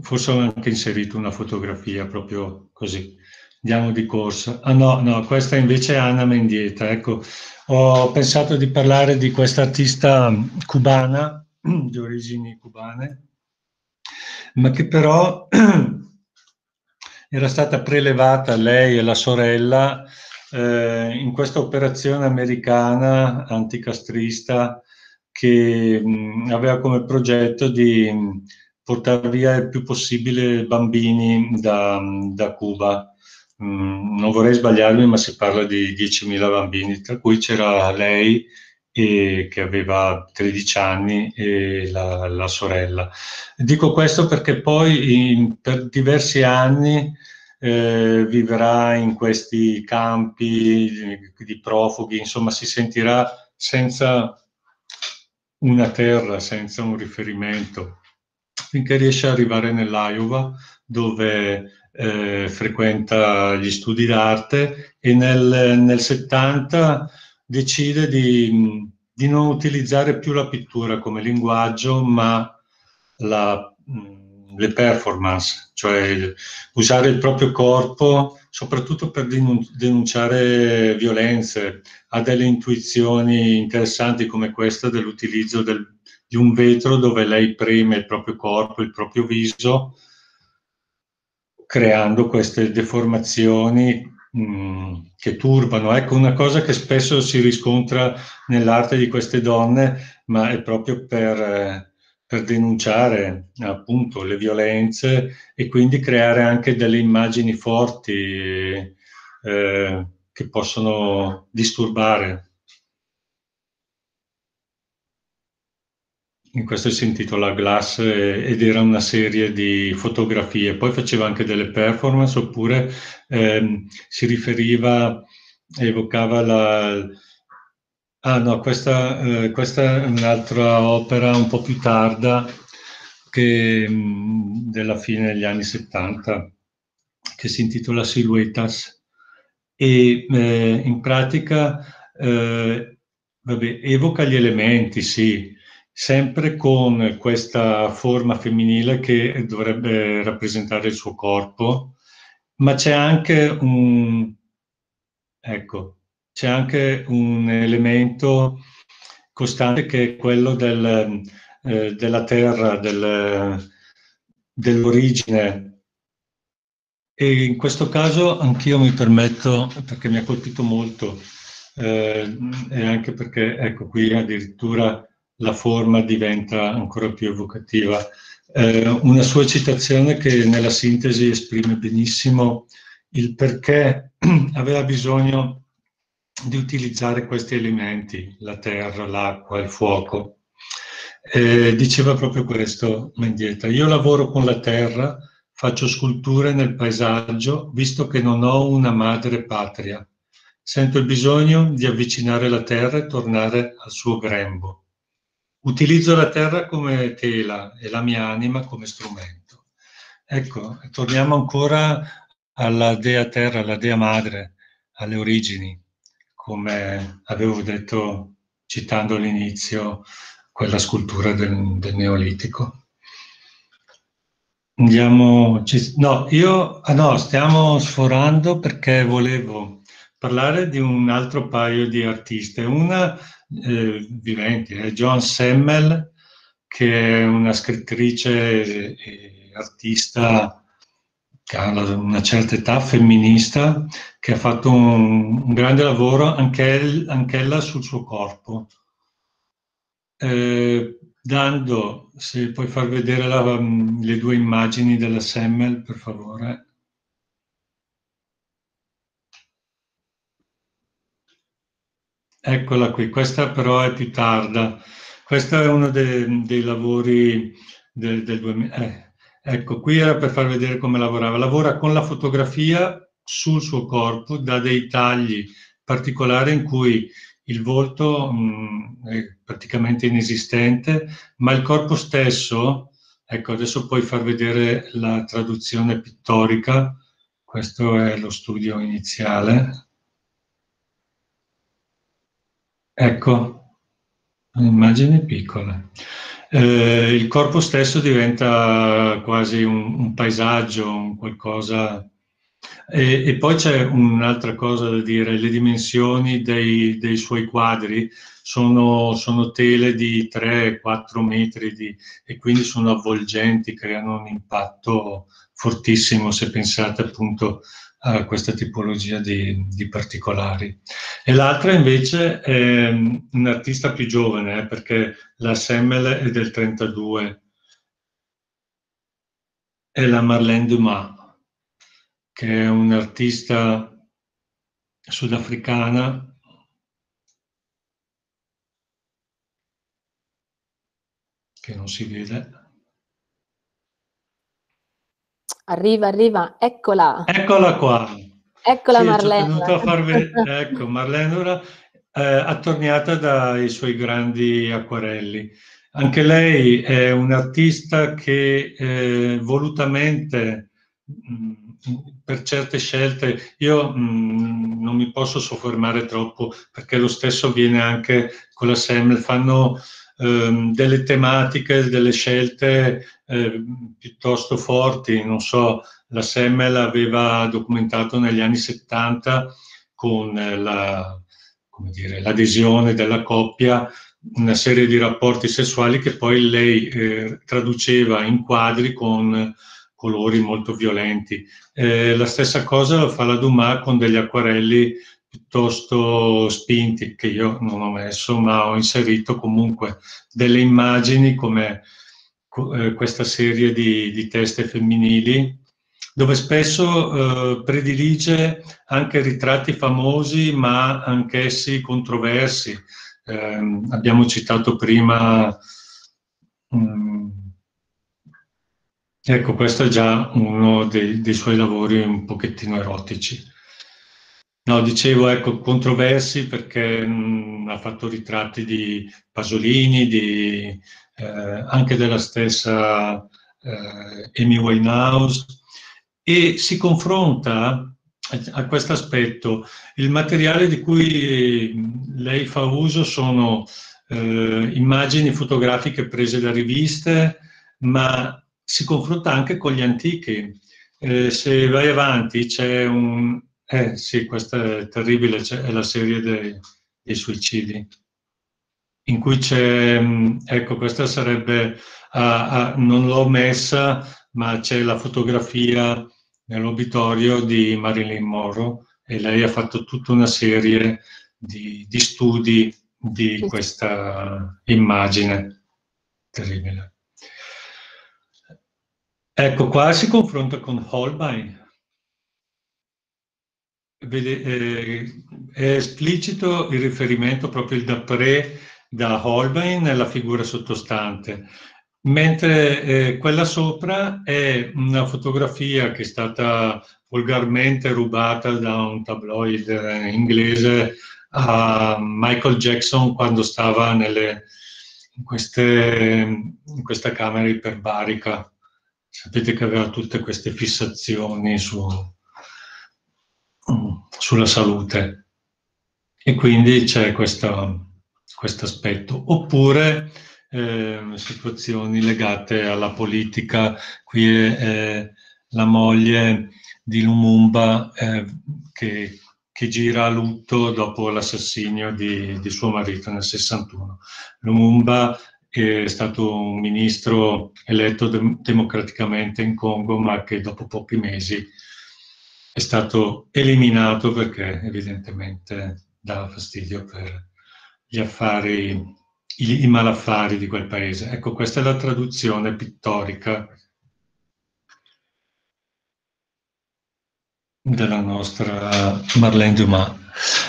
Forse ho anche inserito una fotografia proprio così. Andiamo di corsa. Ah no, no, questa invece è Anna Mendieta. Ecco, ho pensato di parlare di questa artista cubana, [clears throat] di origini cubane, ma che però [clears throat] era stata prelevata lei e la sorella eh, in questa operazione americana anticastrista che mh, aveva come progetto di portare via il più possibile bambini da, da Cuba Mm, non vorrei sbagliarmi, ma si parla di 10.000 bambini, tra cui c'era lei e, che aveva 13 anni e la, la sorella. Dico questo perché poi in, per diversi anni eh, vivrà in questi campi di, di profughi, insomma si sentirà senza una terra, senza un riferimento, finché riesce ad arrivare nell'Iowa dove eh, frequenta gli studi d'arte e nel, nel 70 decide di, di, non utilizzare più la pittura come linguaggio, ma la, le performance, cioè usare il proprio corpo soprattutto per denunciare violenze. Ha delle intuizioni interessanti come questa dell'utilizzo del, di un vetro dove lei preme il proprio corpo, il proprio viso creando queste deformazioni mh, mm, che turbano. Ecco, una cosa che spesso si riscontra nell'arte di queste donne, ma è proprio per, eh, per denunciare appunto le violenze e quindi creare anche delle immagini forti eh, che possono disturbare. In questo si intitola Glass ed era una serie di fotografie, poi faceva anche delle performance oppure ehm, si riferiva, evocava la... Ah no, questa, eh, questa è un'altra opera un po' più tarda che, mh, della fine degli anni 70 che si intitola Silhouetas. E eh, in pratica eh, vabbè, evoca gli elementi, sì, sempre con questa forma femminile che dovrebbe rappresentare il suo corpo, ma c'è anche un, ecco, c'è anche un elemento costante che è quello del, eh, della terra, del, dell'origine. E in questo caso anch'io mi permetto, perché mi ha colpito molto, eh, e anche perché, ecco qui addirittura la forma diventa ancora più evocativa. eh, una sua citazione che nella sintesi esprime benissimo il perché [clears throat] aveva bisogno di utilizzare questi elementi, la terra, l'acqua, il fuoco. Eh, diceva proprio questo Mendieta, io lavoro con la terra, faccio sculture nel paesaggio, visto che non ho una madre patria. Sento il bisogno di avvicinare la terra e tornare al suo grembo. Utilizzo la terra come tela e la mia anima come strumento. Ecco, torniamo ancora alla dea terra, alla dea madre, alle origini, come avevo detto citando all'inizio quella scultura del, del Neolitico. Andiamo, no, io, ah no, stiamo sforando perché volevo parlare di un altro paio di artiste. Una eh, viventi, è Joan Semmel, che è una scrittrice e artista che ha una certa età, femminista, che ha fatto un, un grande lavoro anche anch'ella sul suo corpo. Eh, dando, se puoi far vedere la, le due immagini della Semmel, per favore. Eccola qui, questa però è più tarda. Questo è uno dei, dei lavori del, del 2000. Eh, ecco, qui era per far vedere come lavorava. Lavora con la fotografia sul suo corpo, da dei tagli particolari in cui il volto mh, mm, è praticamente inesistente, ma il corpo stesso, ecco, adesso puoi far vedere la traduzione pittorica, questo è lo studio iniziale. Ecco, un'immagine piccola. Eh, il corpo stesso diventa quasi un, un paesaggio, un qualcosa... E, e poi c'è un'altra cosa da dire, le dimensioni dei, dei suoi quadri sono, sono, tele di 3-4 metri di, e quindi sono avvolgenti, creano un impatto fortissimo se pensate appunto a questa tipologia di, di particolari. E l'altra invece è un artista più giovane, eh, perché la Semmel è del 32, è la Marlène Dumas, che è un'artista sudafricana che non si vede. Arriva, arriva, eccola. Eccola qua. Eccola sì, Marlene. Farvi... ecco, Marlene ora eh, attorniata dai suoi grandi acquarelli. Anche lei è un'artista che eh, volutamente mh, mm, per certe scelte io mh, mm, non mi posso soffermare troppo perché lo stesso avviene anche con la SEML, fanno ehm, delle tematiche, delle scelte eh, piuttosto forti. Non so, la Semmel aveva documentato negli anni 70 con eh, la, dire, l'adesione della coppia una serie di rapporti sessuali che poi lei eh, traduceva in quadri con colori molto violenti. Eh, la stessa cosa lo fa la Dumas con degli acquarelli piuttosto spinti che io non ho messo, ma ho inserito comunque delle immagini come eh, questa serie di, di, teste femminili, dove spesso eh, predilige anche ritratti famosi, ma anch'essi controversi. Eh, abbiamo citato prima, um, ecco, questo è già uno dei, dei suoi lavori un pochettino erotici. No, dicevo, ecco, controversi perché mh, ha fatto ritratti di Pasolini, di, eh, anche della stessa eh, Amy Winehouse e si confronta a questo aspetto. Il materiale di cui lei fa uso sono eh, immagini fotografiche prese da riviste, ma si confronta anche con gli antichi. Eh, se vai avanti c'è un, eh sì, questa è terribile, cioè, è la serie dei, dei, suicidi, in cui c'è, mm, ecco, questa sarebbe, ah, ah, non l'ho messa, ma c'è la fotografia nell'obitorio di Marilyn Monroe e lei ha fatto tutta una serie di, di studi di questa immagine terribile. Ecco, qua si confronta con Holbein. Eh, è esplicito il riferimento proprio da pre da Holbein nella figura sottostante, mentre eh, quella sopra è una fotografia che è stata volgarmente rubata da un tabloid inglese a Michael Jackson quando stava nelle, in, queste, in questa camera iperbarica. Sapete che aveva tutte queste fissazioni su, sulla salute e quindi c'è questo aspetto. Oppure eh, situazioni legate alla politica, qui è, è la moglie di Lumumba eh, che, che, gira a lutto dopo l'assassinio di, di, suo marito nel 61. Lumumba è stato un ministro eletto de- democraticamente in Congo, ma che dopo pochi mesi è stato eliminato perché evidentemente dava fastidio per gli affari, i, i malaffari di quel paese. Ecco, questa è la traduzione pittorica della nostra Marlène Dumas.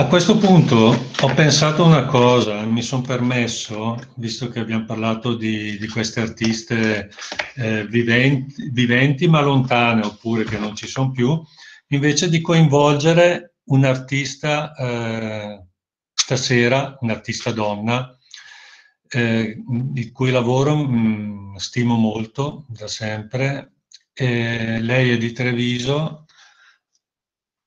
A questo punto ho pensato una cosa, mi sono permesso, visto che abbiamo parlato di, di queste artiste eh, viventi, viventi, ma lontane oppure che non ci sono più, invece di coinvolgere un artista eh, stasera, un'artista donna, eh, il cui lavoro mh, mm, stimo molto da sempre, eh, lei è di Treviso,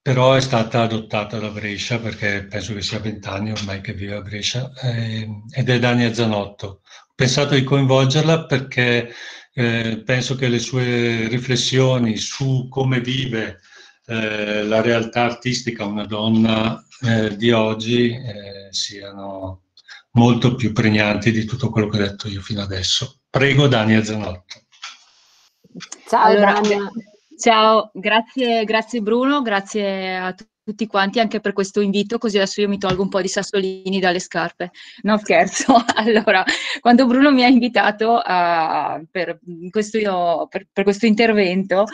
però è stata adottata da Brescia perché penso che sia vent'anni ormai che vive a Brescia eh, ed è Dania Zanotto. Ho pensato di coinvolgerla perché eh, penso che le sue riflessioni su come vive eh, la realtà artistica una donna eh, di oggi eh, siano molto più pregnanti di tutto quello che ho detto io fino adesso. Prego Dania Zanotto. Ciao allora, Ciao, grazie, grazie Bruno, grazie a tutti tutti quanti anche per questo invito, così adesso io mi tolgo un po' di sassolini dalle scarpe. No scherzo. [laughs] Allora, quando Bruno mi ha invitato a, per, questo, io, per, per, questo, intervento,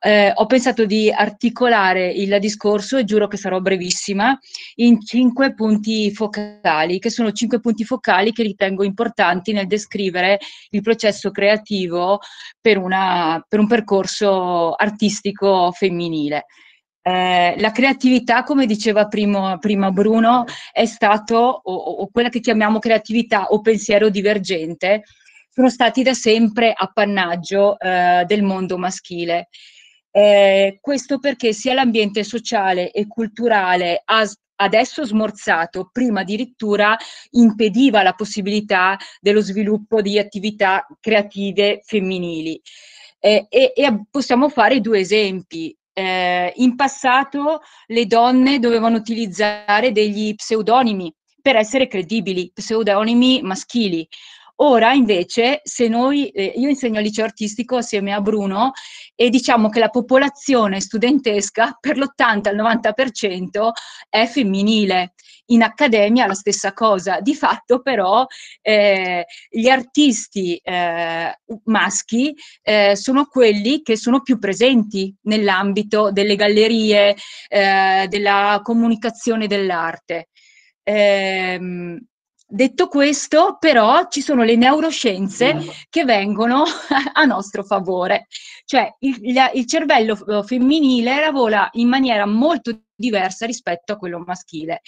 eh, ho pensato di articolare il discorso, e giuro che sarò brevissima, in cinque punti focali, che sono cinque punti focali che ritengo importanti nel descrivere il processo creativo per, una, per un percorso artistico femminile. Eh, la creatività, come diceva primo, prima Bruno, è stato, o, o, quella che chiamiamo creatività o pensiero divergente, sono stati da sempre appannaggio eh, del mondo maschile. Eh, questo perché sia l'ambiente sociale e culturale ha adesso smorzato, prima addirittura impediva la possibilità dello sviluppo di attività creative femminili. Eh, e, e, possiamo fare due esempi eh, in passato le donne dovevano utilizzare degli pseudonimi per essere credibili, pseudonimi maschili. Ora invece, se noi, eh, io insegno al liceo artistico assieme a Bruno e diciamo che la popolazione studentesca per l'80 al 90% è femminile. In accademia la stessa cosa. Di fatto però eh, gli artisti eh, maschi eh, sono quelli che sono più presenti nell'ambito delle gallerie, eh, della comunicazione dell'arte. Ehm, Detto questo, però, ci sono le neuroscienze che vengono [laughs] a nostro favore. Cioè, il, il cervello eh, femminile lavora in maniera molto diversa rispetto a quello maschile.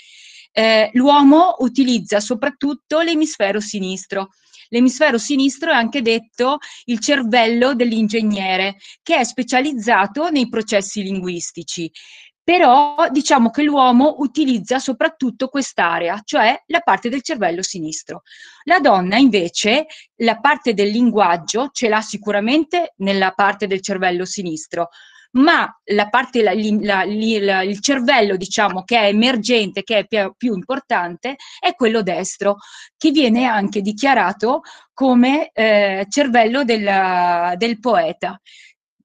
Eh, l'uomo utilizza soprattutto l'emisfero sinistro. L'emisfero sinistro è anche detto il cervello dell'ingegnere, che è specializzato nei processi linguistici però diciamo che l'uomo utilizza soprattutto quest'area, cioè la parte del cervello sinistro. La donna invece la parte del linguaggio ce l'ha sicuramente nella parte del cervello sinistro, ma la parte, la, la, la, il cervello, diciamo, che è emergente, che è più, più importante, è quello destro, che viene anche dichiarato come eh, cervello del, del poeta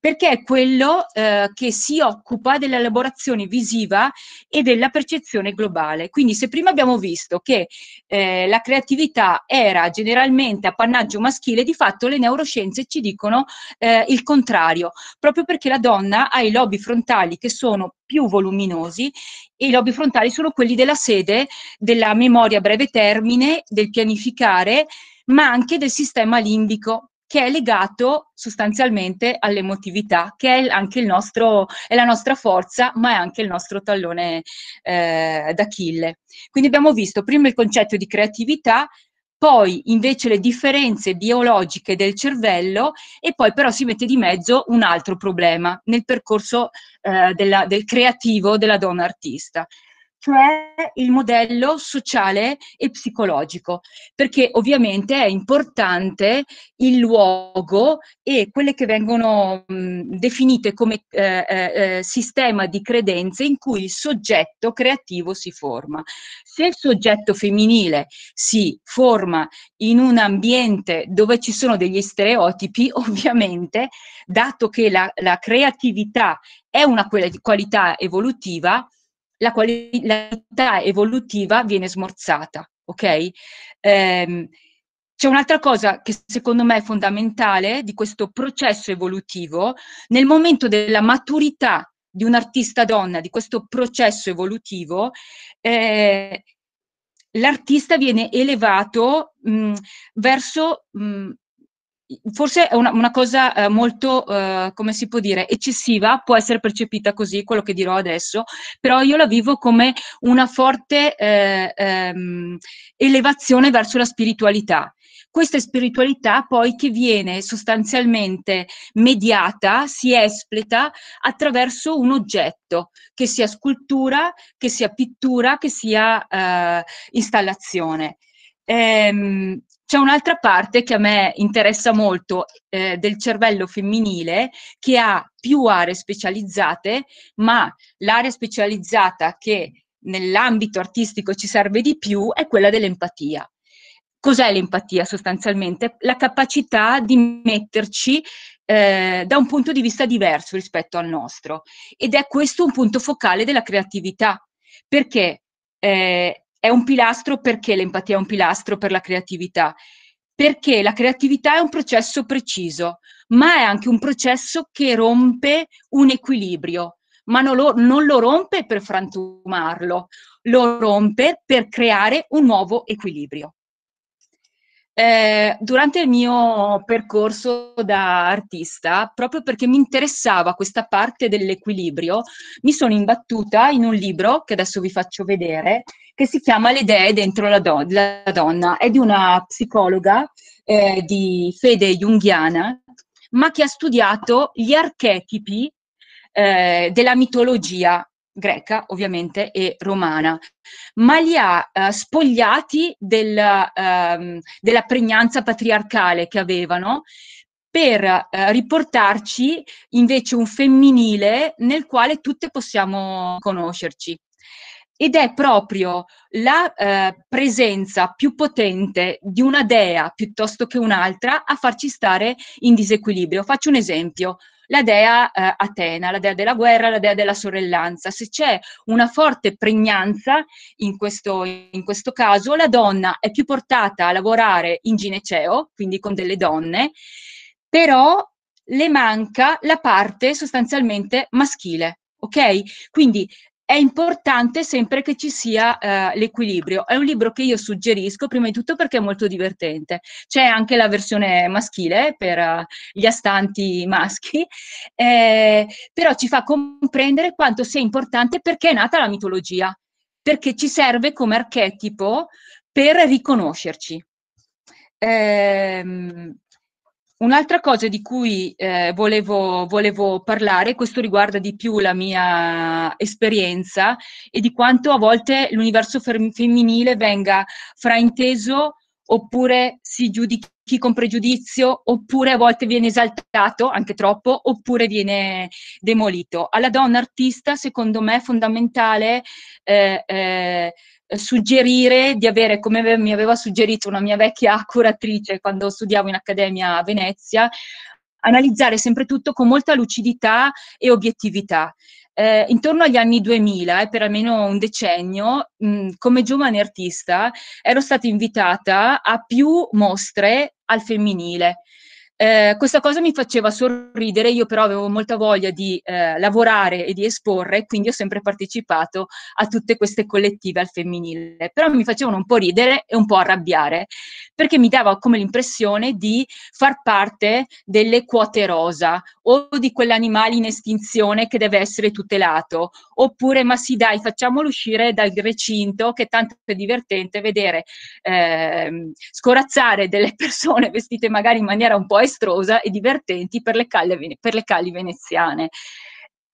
perché è quello eh, che si occupa dell'elaborazione visiva e della percezione globale. Quindi se prima abbiamo visto che eh, la creatività era generalmente appannaggio maschile, di fatto le neuroscienze ci dicono eh, il contrario, proprio perché la donna ha i lobi frontali che sono più voluminosi e i lobi frontali sono quelli della sede della memoria a breve termine, del pianificare, ma anche del sistema limbico che è legato sostanzialmente all'emotività, che è anche il nostro, è la nostra forza, ma è anche il nostro tallone eh, d'Achille. Quindi abbiamo visto prima il concetto di creatività, poi invece le differenze biologiche del cervello e poi però si mette di mezzo un altro problema nel percorso eh, della, del creativo della donna artista cioè il modello sociale e psicologico, perché ovviamente è importante il luogo e quelle che vengono mh, definite come eh, eh, eh, sistema di credenze in cui il soggetto creativo si forma. Se il soggetto femminile si forma in un ambiente dove ci sono degli stereotipi, [laughs] ovviamente, dato che la, la creatività è una qualità evolutiva, la qualità evolutiva viene smorzata, ok? Ehm, c'è un'altra cosa che secondo me è fondamentale di questo processo evolutivo, nel momento della maturità di un'artista donna, di questo processo evolutivo, eh, l'artista viene elevato mh, verso mh, forse è una, una cosa eh, molto, eh, come si può dire, eccessiva, può essere percepita così, quello che dirò adesso, però io la vivo come una forte eh, ehm, elevazione verso la spiritualità. Questa spiritualità poi che viene sostanzialmente mediata, si espleta attraverso un oggetto, che sia scultura, che sia pittura, che sia eh, installazione. Ehm, c'è un'altra parte che a me interessa molto eh, del cervello femminile che ha più aree specializzate, ma l'area specializzata che nell'ambito artistico ci serve di più è quella dell'empatia. Cos'è l'empatia sostanzialmente? La capacità di metterci eh, da un punto di vista diverso rispetto al nostro. Ed è questo un punto focale della creatività, perché eh, è un pilastro perché l'empatia è un pilastro per la creatività? Perché la creatività è un processo preciso, ma è anche un processo che rompe un equilibrio, ma non lo, non lo rompe per frantumarlo, lo rompe per creare un nuovo equilibrio. Eh, durante il mio percorso da artista, proprio perché mi interessava questa parte dell'equilibrio, mi sono imbattuta in un libro che adesso vi faccio vedere, che si chiama Le idee dentro la, do- la donna. È di una psicologa eh, di fede junghiana, ma che ha studiato gli archetipi eh, della mitologia greca ovviamente e romana, ma li ha eh, spogliati del, ehm, della pregnanza patriarcale che avevano per eh, riportarci invece un femminile nel quale tutte possiamo conoscerci. Ed è proprio la eh, presenza più potente di una dea piuttosto che un'altra a farci stare in disequilibrio. Faccio un esempio la dea eh, Atena, la dea della guerra, la dea della sorellanza. Se c'è una forte pregnanza in questo, in questo caso, la donna è più portata a lavorare in gineceo, quindi con delle donne, però le manca la parte sostanzialmente maschile. Ok? Quindi è importante sempre che ci sia eh, l'equilibrio. È un libro che io suggerisco, prima di tutto perché è molto divertente. C'è anche la versione maschile per uh, gli astanti maschi, [laughs] eh, però ci fa comprendere quanto sia importante perché è nata la mitologia, perché ci serve come archetipo per riconoscerci. Eh, Un'altra cosa di cui eh, volevo, volevo, parlare, questo riguarda di più la mia esperienza e di quanto a volte l'universo femminile venga frainteso oppure si giudichi con pregiudizio, oppure a volte viene esaltato, anche troppo, oppure viene demolito. Alla donna artista, secondo me, è fondamentale eh, eh, suggerire di avere, come mi aveva suggerito una mia vecchia [laughs] curatrice quando studiavo in Accademia a Venezia, analizzare sempre tutto con molta lucidità e obiettività. Eh, intorno agli anni 2000, eh, per almeno un decennio, mh, come giovane artista, ero stata invitata a più mostre al femminile. Eh, questa cosa mi faceva sorridere, io però avevo molta voglia di eh, lavorare e di esporre, quindi ho sempre partecipato a tutte queste collettive al femminile, però mi facevano un po' ridere e un po' arrabbiare, perché mi dava come l'impressione di far parte delle quote rosa o di quell'animale in estinzione che deve essere tutelato, oppure ma sì dai facciamolo uscire dal recinto che tanto è divertente vedere eh, scorazzare delle [laughs] persone vestite magari in maniera un po' estrosa e divertenti per le calli, per le calli veneziane.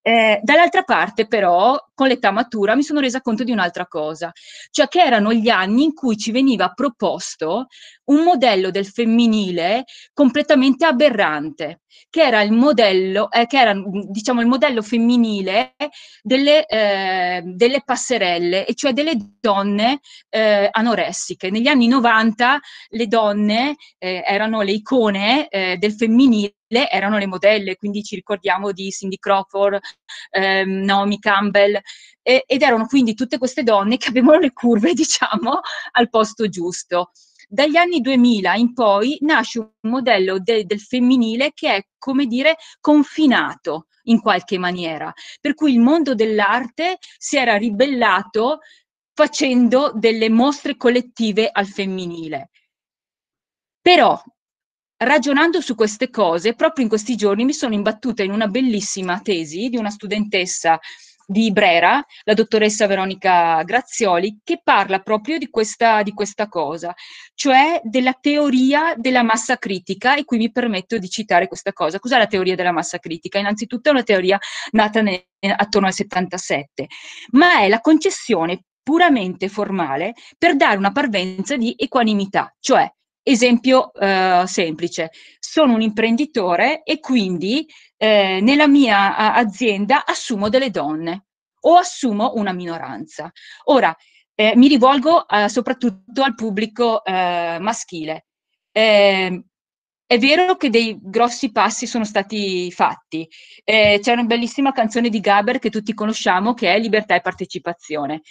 Eh, dall'altra parte, però, con l'età matura mi sono resa conto di un'altra cosa, cioè che erano gli anni in cui ci veniva proposto un modello del femminile completamente aberrante, che era il modello, eh, che era, diciamo, il modello femminile delle, eh, delle passerelle, e cioè delle donne eh, anoressiche. Negli anni 90 le donne eh, erano le icone eh, del femminile erano le modelle, quindi ci ricordiamo di Cindy Crawford, ehm, Naomi Campbell, e, ed erano quindi tutte queste donne che avevano le curve, [laughs] diciamo, al posto giusto. Dagli anni 2000 in poi nasce un modello de, del femminile che è, come dire, confinato in qualche maniera, per cui il mondo dell'arte si era ribellato facendo delle mostre collettive al femminile. Però, ragionando su queste cose, proprio in questi giorni mi sono imbattuta in una bellissima tesi di una studentessa di Brera, la dottoressa Veronica Grazioli, che parla proprio di questa, di questa cosa, cioè della teoria della massa critica, e qui mi permetto di citare questa cosa. Cos'è la teoria della massa critica? Innanzitutto è una teoria nata ne, attorno al 77, ma è la concessione puramente formale per dare una parvenza di equanimità, cioè Esempio eh, semplice, sono un imprenditore e quindi eh, nella mia azienda assumo delle donne o assumo una minoranza. Ora, eh, mi rivolgo eh, soprattutto al pubblico eh, maschile. Ehm, è vero che dei grossi passi sono stati fatti. Eh, c'è una bellissima canzone di Gaber che tutti conosciamo che è Libertà e partecipazione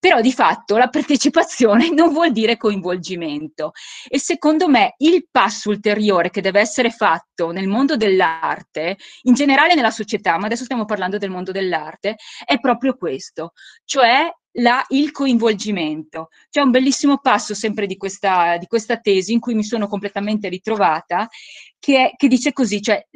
però di fatto la partecipazione [laughs] non vuol dire coinvolgimento. E secondo me il passo ulteriore che deve essere fatto nel mondo dell'arte, in generale nella società, ma adesso stiamo parlando del mondo dell'arte, è proprio questo, cioè la, il coinvolgimento. C'è un bellissimo passo sempre di questa, di questa tesi in cui mi sono completamente ritrovata, che, è, che dice così, cioè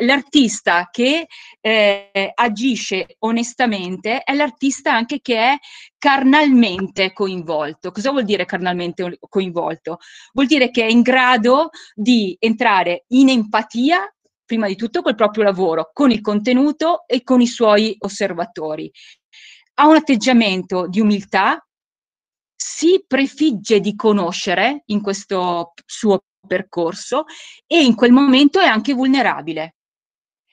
l'artista che eh, agisce onestamente è l'artista anche che è carnalmente coinvolto. Cosa vuol dire carnalmente coinvolto? Vuol dire che è in grado di entrare in empatia prima di tutto col proprio lavoro, con il contenuto e con i suoi osservatori ha un atteggiamento di umiltà, si prefigge di conoscere in questo suo percorso e in quel momento è anche vulnerabile.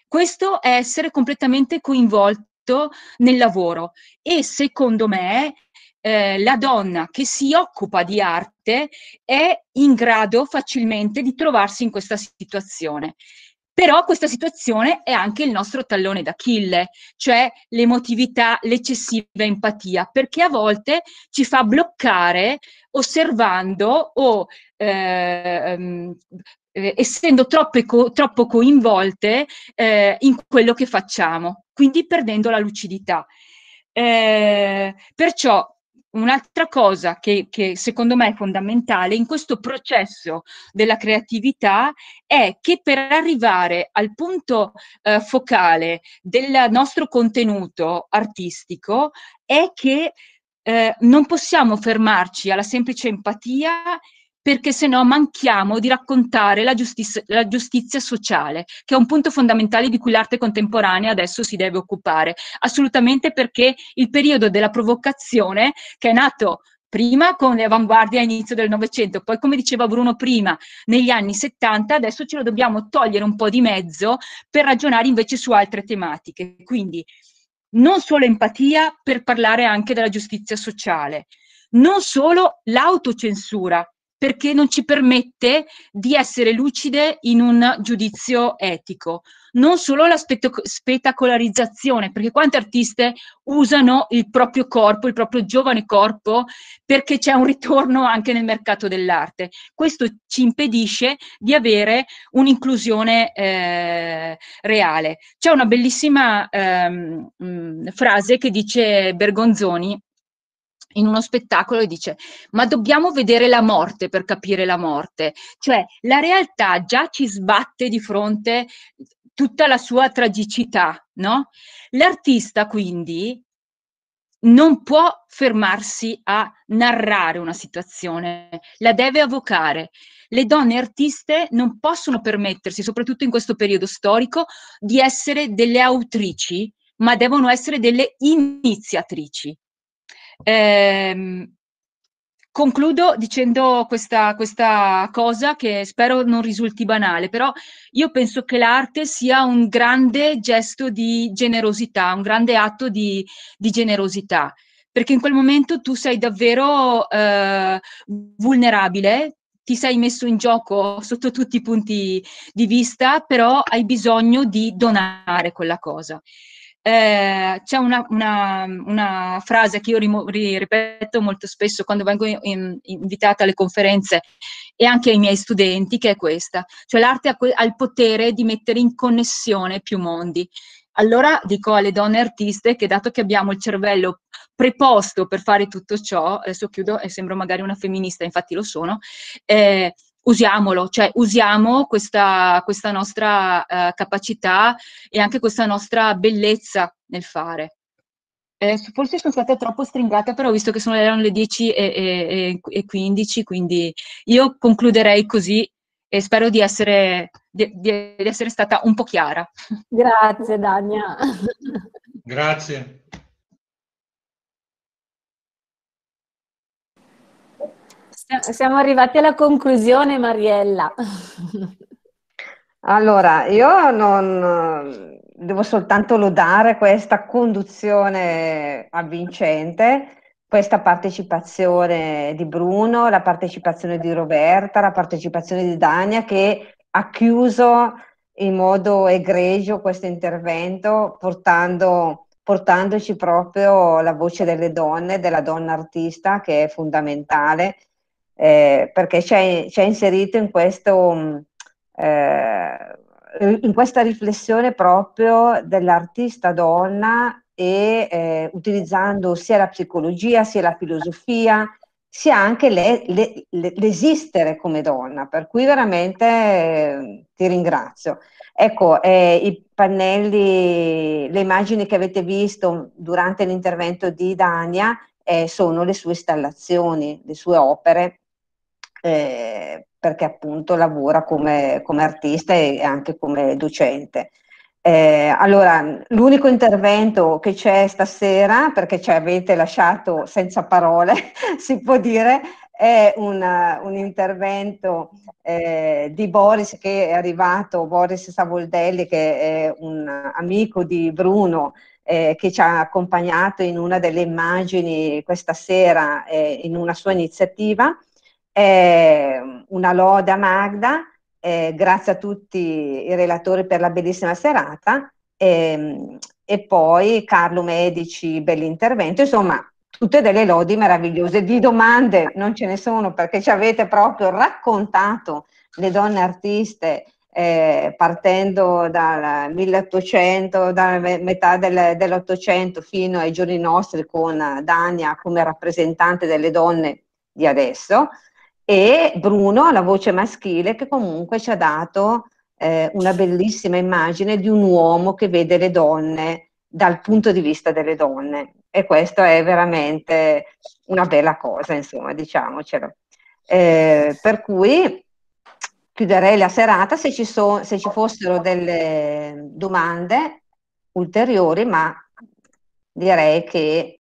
Questo è essere completamente coinvolto nel lavoro e secondo me eh, la donna che si occupa di arte è in grado facilmente di trovarsi in questa situazione. Però questa situazione è anche il nostro tallone d'Achille, cioè l'emotività, l'eccessiva empatia, perché a volte ci fa bloccare osservando o ehm, eh, essendo co- troppo coinvolte eh, in quello che facciamo, quindi perdendo la lucidità. Eh, perciò Un'altra cosa che, che, secondo me è fondamentale in questo processo della creatività è che per arrivare al punto eh, focale del nostro contenuto artistico è che eh, non possiamo fermarci alla semplice empatia perché se no manchiamo di raccontare la giustizia, la giustizia, sociale, che è un punto fondamentale di cui l'arte contemporanea adesso si deve occupare, assolutamente perché il periodo della provocazione, che è nato prima con le avanguardie a inizio del Novecento, poi come diceva Bruno prima, negli anni 70, adesso ce lo dobbiamo togliere un po' di mezzo per ragionare invece su altre tematiche. Quindi non solo empatia per parlare anche della giustizia sociale, non solo l'autocensura perché non ci permette di essere lucide in un giudizio etico. Non solo la spettacolarizzazione, perché quante artiste usano il proprio corpo, il proprio giovane corpo, perché c'è un ritorno anche nel mercato dell'arte. Questo ci impedisce di avere un'inclusione eh, reale. C'è una bellissima ehm, frase che dice Bergonzoni in uno spettacolo e dice ma dobbiamo vedere la morte per capire la morte, cioè la realtà già ci sbatte di fronte tutta la sua tragicità, no? L'artista quindi non può fermarsi a narrare una situazione, la deve avvocare. Le donne artiste non possono permettersi, soprattutto in questo periodo storico, di essere delle autrici, ma devono essere delle iniziatrici. Eh, concludo dicendo questa, questa, cosa che spero non risulti banale, però io penso che l'arte sia un grande gesto di generosità, un grande atto di, di generosità, perché in quel momento tu sei davvero eh, vulnerabile, ti sei messo in gioco sotto tutti i punti di vista, però hai bisogno di donare quella cosa eh, c'è una, una, una, frase che io ripeto molto spesso quando vengo in, invitata alle conferenze e anche ai miei studenti, che è questa, cioè l'arte ha, ha il potere di mettere in connessione più mondi. Allora dico alle donne artiste che dato che abbiamo il cervello preposto per fare tutto ciò, adesso chiudo e sembro magari una femminista, infatti lo sono, eh, usiamolo, cioè usiamo questa, questa nostra uh, capacità e anche questa nostra bellezza nel fare. Eh, forse sono stata troppo stringata, però visto che sono, erano le 10 e, e, e 15, quindi io concluderei così e spero di essere, di, di essere stata un po' chiara. Grazie Dania. Grazie. Siamo arrivati alla conclusione, Mariella. [laughs] Allora, io non devo soltanto lodare questa conduzione avvincente, questa partecipazione di Bruno, la partecipazione di Roberta, la partecipazione di Dania che ha chiuso in modo egregio questo intervento portando, portandoci proprio la voce delle donne, della donna artista che è fondamentale eh, perché c'è, c'è, inserito in, questo, mm, eh, in questa riflessione proprio dell'artista donna e eh, utilizzando sia la psicologia sia la filosofia sia anche le, le, le, l'esistere come donna, per cui veramente eh, ti ringrazio. Ecco, eh, i pannelli, le immagini che avete visto durante l'intervento di Dania eh, sono le sue installazioni, le sue opere eh, perché appunto lavora come, come, artista e anche come docente. Eh, allora, l'unico intervento che c'è stasera, perché ci avete lasciato senza parole, [laughs] si può dire, è una, un intervento eh, di Boris che è arrivato, Boris Savoldelli, che è un amico di Bruno, eh, che ci ha accompagnato in una delle immagini questa sera eh, in una sua iniziativa eh, una a Magda, eh, grazie a tutti i relatori per la bellissima serata. Ehm, e poi Carlo Medici, bell'intervento, insomma tutte delle lodi meravigliose. Di domande non ce ne sono perché ci avete proprio raccontato le donne artiste eh, partendo dal 1800, dalla metà del, dell'Ottocento fino ai giorni nostri con Dania come rappresentante delle donne di adesso e Bruno, la voce maschile, che comunque ci ha dato eh, una bellissima immagine di un uomo che vede le donne dal punto di vista delle donne. E questo è veramente una bella cosa, insomma, diciamocelo. Eh, per cui chiuderei la serata se ci, so, se ci fossero delle domande ulteriori, ma direi che